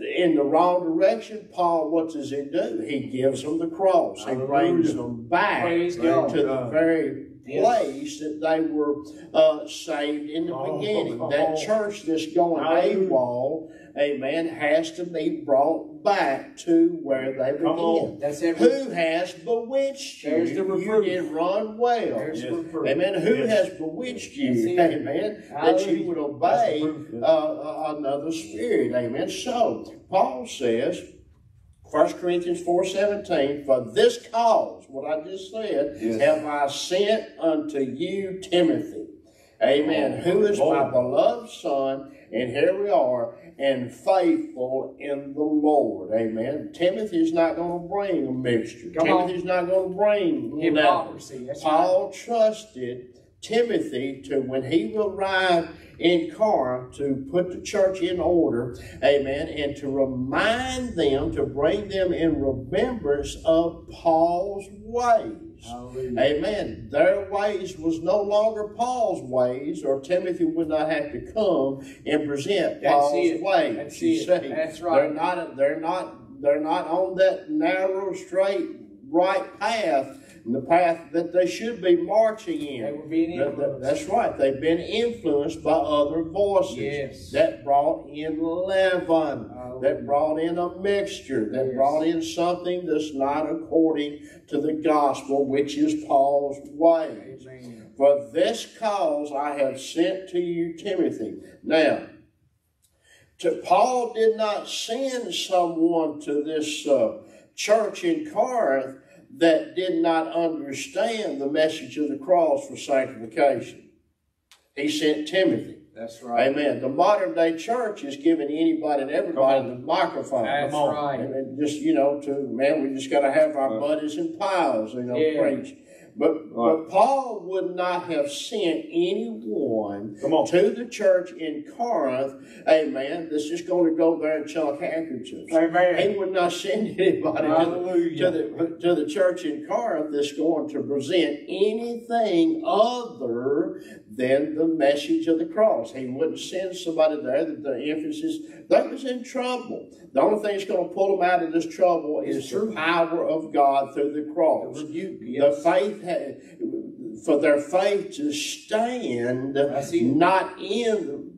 in the wrong direction? Paul, what does he do? He gives them the cross. He brings them back Praise to God. the very Yes. place that they were uh, saved in the Oh, beginning. come That church that's going. AWOL, amen, has to be brought back to where they Come on. began. That's every. Who has bewitched you? There's the you did run well. There's Yes. the. Amen. Who Yes. has bewitched you? That's it. Amen. That you would obey the proof, yeah. uh, uh, another spirit. Amen. So Paul says, 1 Corinthians 4.17, For this cause, what I just said, Yes. have I sent unto you Timothy. Amen. Who is my beloved son, and here we are, and faithful in the Lord. Amen. Timothy's not going to bring a mixture. Come on. Not going to bring. Hypocrisy. That's right. Paul trusted Timothy to, when he will arrived in Corinth, to put the church in order, amen, and to remind them, to bring them in remembrance of Paul's ways. Hallelujah. Amen. Their ways was no longer Paul's ways, or Timothy would not have to come and present That's Paul's it. ways. That's you it. see. That's right. They're not. They're not. They're not on that narrow, straight, right path, the path that they should be marching in. They were being influenced. that's right. They've been influenced by other voices Yes. that brought in leaven, Hallelujah. that brought in a mixture, that Yes. brought in something that's not according to the gospel, which is Paul's ways. Amen. For this cause I have sent to you Timothy. Now, to, Paul did not send someone to this uh, church in Corinth that did not understand the message of the cross for sanctification. He sent Timothy. That's right. Amen. The modern day church is giving anybody and everybody the microphone. That's right. And and just, you know, to, man, we just got to have our uh, buddies and pals, you know, Yeah. preach. But, but Paul would not have sent anyone to the church in Corinth, amen, that's just going to go there and chunk handkerchiefs. Amen. He would not send anybody to the, to, the, to the church in Corinth that's going to present anything other than the message of the cross. He wouldn't send somebody there that the emphasis, they was in trouble. The only thing that's going to pull them out of this trouble is the power of God through the cross. The rebuke, The faith, for their faith to stand, not in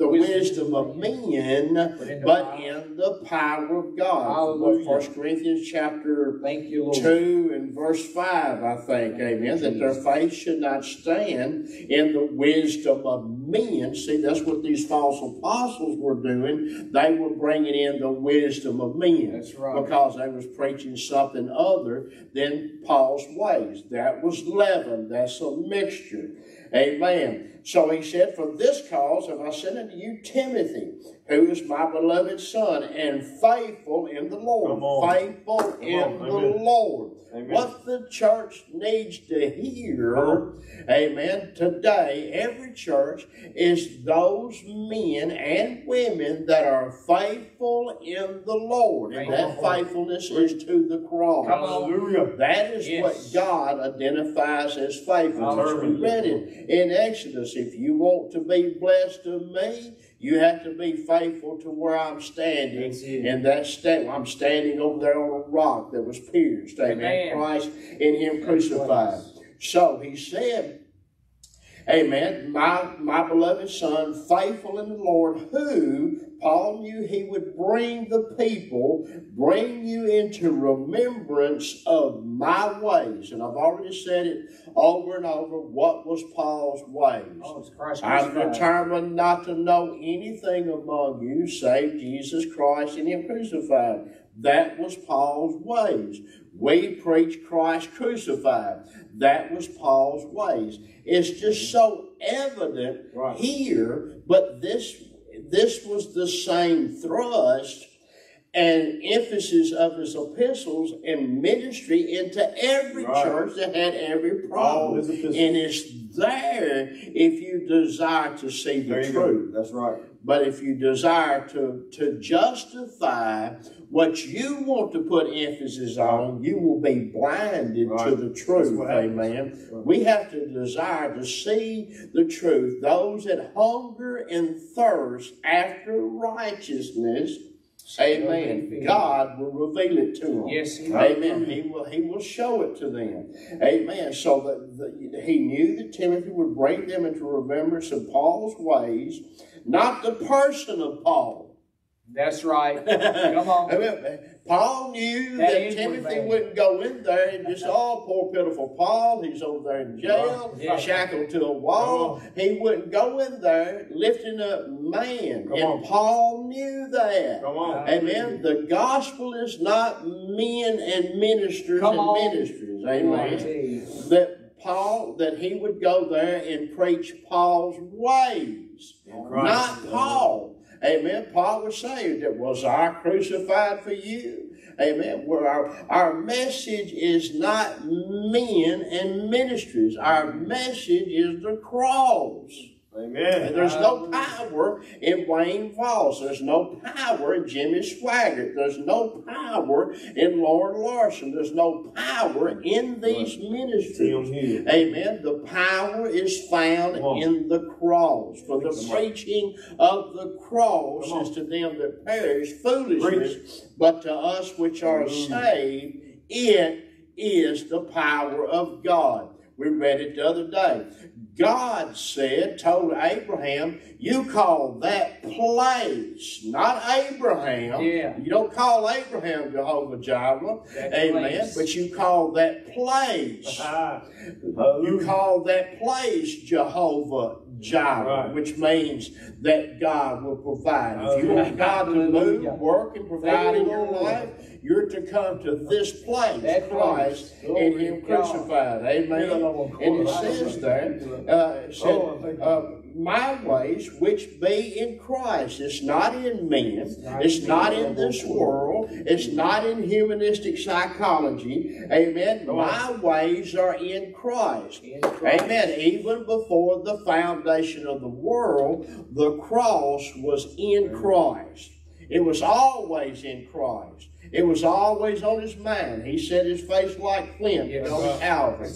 the wisdom of men, But in the power. in the power of God. First Corinthians chapter Thank you. 2 and verse 5, I think, amen, that their faith should not stand in the wisdom of men. See, that's what these false apostles were doing. They were bringing in the wisdom of men. That's right. Because they was preaching something other than Paul's ways. That was leaven. That's a mixture. Amen. So he said, For this cause have I sent unto you Timothy, who is my beloved son, and faithful in the Lord. Come. Faithful in on. the Amen. Lord. Amen. What the church needs to hear, amen, today, every church, is those men and women that are faithful in the Lord. And that faithfulness is to the cross. Hallelujah. That is Yes. what God identifies as faithfulness. We read it in Exodus. If you want to be blessed of me, you have to be faithful to where I'm standing. That's. And that stand, I'm standing over there on a rock that was pierced. Amen. Amen. Christ in Him crucified. So He said, Amen. My my beloved son, faithful in the Lord, who Paul knew he would bring the people, bring you into remembrance of my ways. And I've already said it over and over. What was Paul's ways? Oh, Christ I'm crucified. determined not to know anything among you save Jesus Christ and Him crucified. That was Paul's ways. We preach Christ crucified. That was Paul's ways. It's just so evident Right. here, but this this was the same thrust and emphasis of his epistles and ministry into every Right. church that had every problem. And it's there if you desire to see the There truth. That's right. But if you desire to, to justify what you want to put emphasis on, you will be blinded to the truth. Amen. Right. We have to desire to see the truth. Those that hunger and thirst after righteousness, amen. God will reveal it to them. Yes, He will. Amen. He will. He will show it to them. Amen. So that the, he knew that Timothy would bring them into remembrance of Paul's ways, not the person of Paul. That's right. Come on. Paul knew That that, Timothy wouldn't go in there and just, oh, poor pitiful Paul, he's over there in jail, Yeah. shackled to a wall. He wouldn't go in there lifting up man. Come and on. Paul knew that. Come on. Amen. The gospel is not men and ministers Come and on. ministries. Amen that Paul that he would go there and preach Paul's ways, Christ. not Paul. Amen. Paul was saying that was I crucified for you. Amen. Where our, our message is not men and ministries. Our message is the cross. And Amen. there's no power in Wayne Falls. There's no power in Jimmy Swaggart. There's no power in Loren Larson. There's no power in these ministries. Amen. The power is found in the cross. For the preaching of the cross is to them that perish foolishness, but to us which are Hallelujah. saved, it is the power of God. We read it the other day. God said, told Abraham, you call that place, not Abraham. Yeah. You don't call Abraham Jehovah Jireh. That Amen. place. But you call that place. Ah. You call that place Jehovah Jireh, Right. which means that God will provide. If you want God to move, work, and provide in your life, you're to come to this place, That Christ, place. and Him crucified. Amen. And it says there, uh, said, uh, my ways which be in Christ. It's not in men. It's not in this world. It's not in humanistic psychology. Amen. My ways are. In Christ. Amen. Even before the foundation of the world, the cross was in Christ. It was always in Christ. It was always on his mind. He set his face like flint Yes. on Calvary.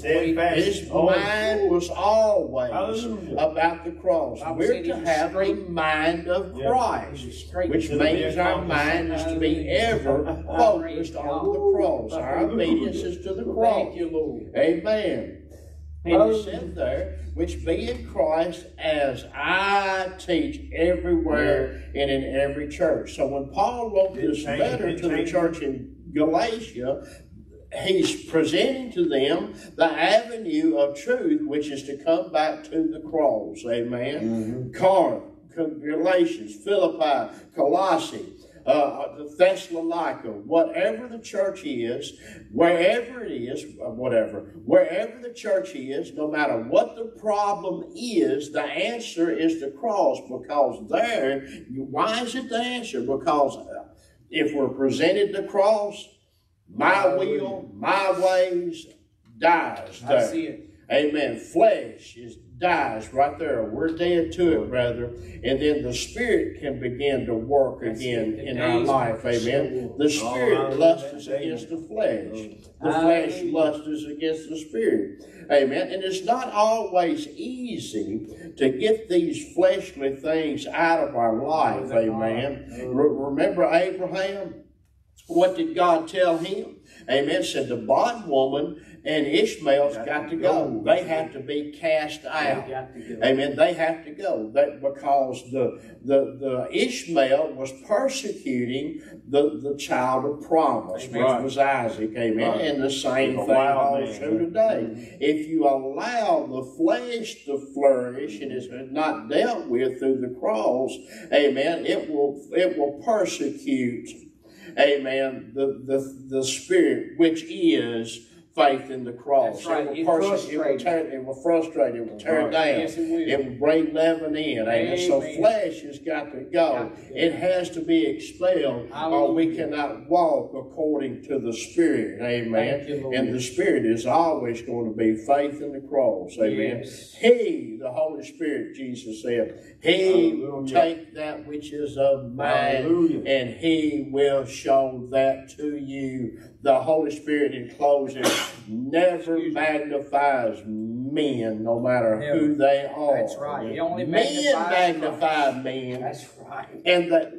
His Oh, mind was always Hallelujah. about the cross. We're to have a mind of. Christ, which means our mind is to be ever focused on the cross. Our obedience is to the cross. Thank you, Lord. Amen. And it said there, which be in Christ as I teach everywhere and in every church. So when Paul wrote this letter to the church in Galatia, he's presenting to them the avenue of truth, which is to come back to the cross. Amen. Corinth, Galatians, Philippi, Colossae, uh, Thessalonica, whatever the church is, wherever it is, uh, whatever, wherever the church is, no matter what the problem is, the answer is the cross because there, why is it the answer? Because uh, if we're presented the cross, my will, my ways dies I there. see it. Amen. Flesh is dies right there. We're dead to it, brother. And then the spirit can begin to work That's again in our life. Amen. The spirit hallelujah. lusts against the flesh. The flesh lusts against the spirit. Amen. And it's not always easy to get these fleshly things out of our life. No, they're not. Amen. Remember Abraham? What did God tell him? Amen. Said the bondwoman and Ishmael's got, to go. They have to be cast out. Got go. Amen. They have to go. That because the the the Ishmael was persecuting the, the child of promise, which Right. was Isaac. Amen. Right. And the same thing also today. Mm-hmm. If you allow the flesh to flourish and it's not dealt with through the cross, amen, it will it will persecute, amen, the the, the spirit which is faith in the cross. Right. It It will, perse- it will frustrate. turn, it will frustrate, it will tear Right. down. Yes, it will. It will bring leaven in. Amen. So flesh has got to go. Got to. It has to be expelled, or we cannot walk according to the Spirit. Amen. You, and the Spirit is always going to be faith in the cross. Amen. Yes. He, the Holy Spirit, Jesus said, He will take that which is of mine Hallelujah. and He will show that to you. The Holy Spirit, in closing, never magnifies men, no matter who they are. That's right. He only men magnifies magnify men. That's right. And that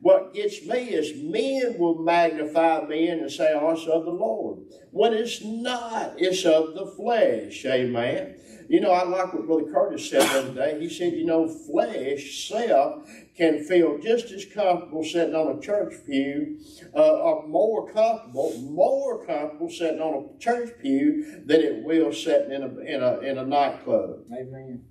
what gets me is men will magnify men and say, oh, it's of the Lord. When it's not, it's of the flesh. Amen. You know, I like what Brother Curtis said the other day. He said, you know, flesh, self, can feel just as comfortable sitting on a church pew, uh, or more comfortable, more comfortable sitting on a church pew than it will sitting in a in a in a nightclub. Amen.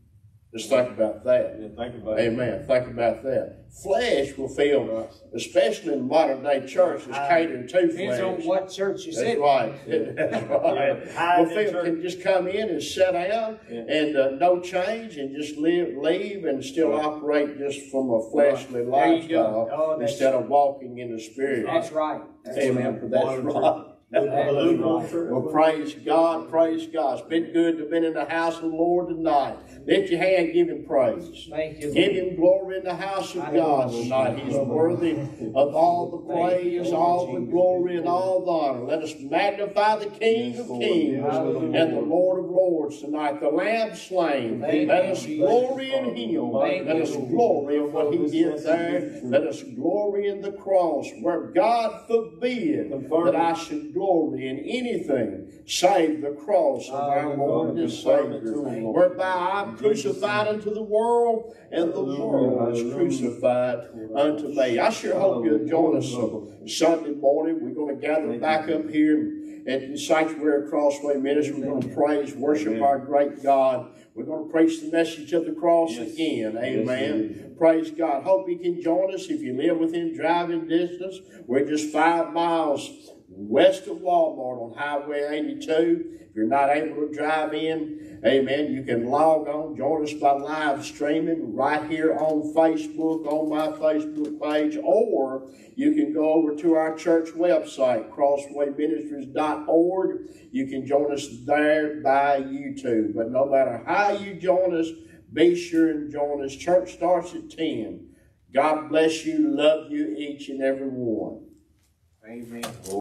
Just think about that. Yeah, think about it. Amen. Think about that. Flesh will feel, especially in the modern day church, is catering to flesh. Depends on what church you That's sit. right. That's right. Yeah. Well, in Phil church. can just come in and sit down Yeah. and uh, no change and just live, leave and still Right. operate just from a fleshly go. lifestyle Oh, instead of walking in the spirit. That's right. That's Amen. right. That's right. Well, praise God, praise God. It's been good to have been in the house of the Lord tonight. Lift your hand, give him praise. Thank you. Give him glory in the house of God tonight. He's worthy of all the praise, all the glory, and all the honor. Let us magnify the King of Kings and the Lord of Lords tonight, the Lamb slain. Let us glory in Him. Let us glory in what He did there. Let us glory in the cross, where God forbid that I should glory in anything save the cross of our Lord and Savior, whereby I'm crucified unto the world, and the world is crucified unto me. I sure hope you'll join us Sunday morning. We're going to gather back up here at the Sanctuary Crossway Ministry. We're going to praise, worship our great God. We're going to preach the message of the cross Yes. again. Amen. indeed. Praise God. Hope you can join us if you live within driving distance. We're just five miles west of Walmart on Highway 82. If you're not able to drive in, amen, you can log on, join us by live streaming right here on Facebook, on my Facebook page, or you can go over to our church website, crosswayministries.org. You can join us there by YouTube. But no matter how you join us, be sure and join us. Church starts at 10. God bless you, love you, each and every one. Amen.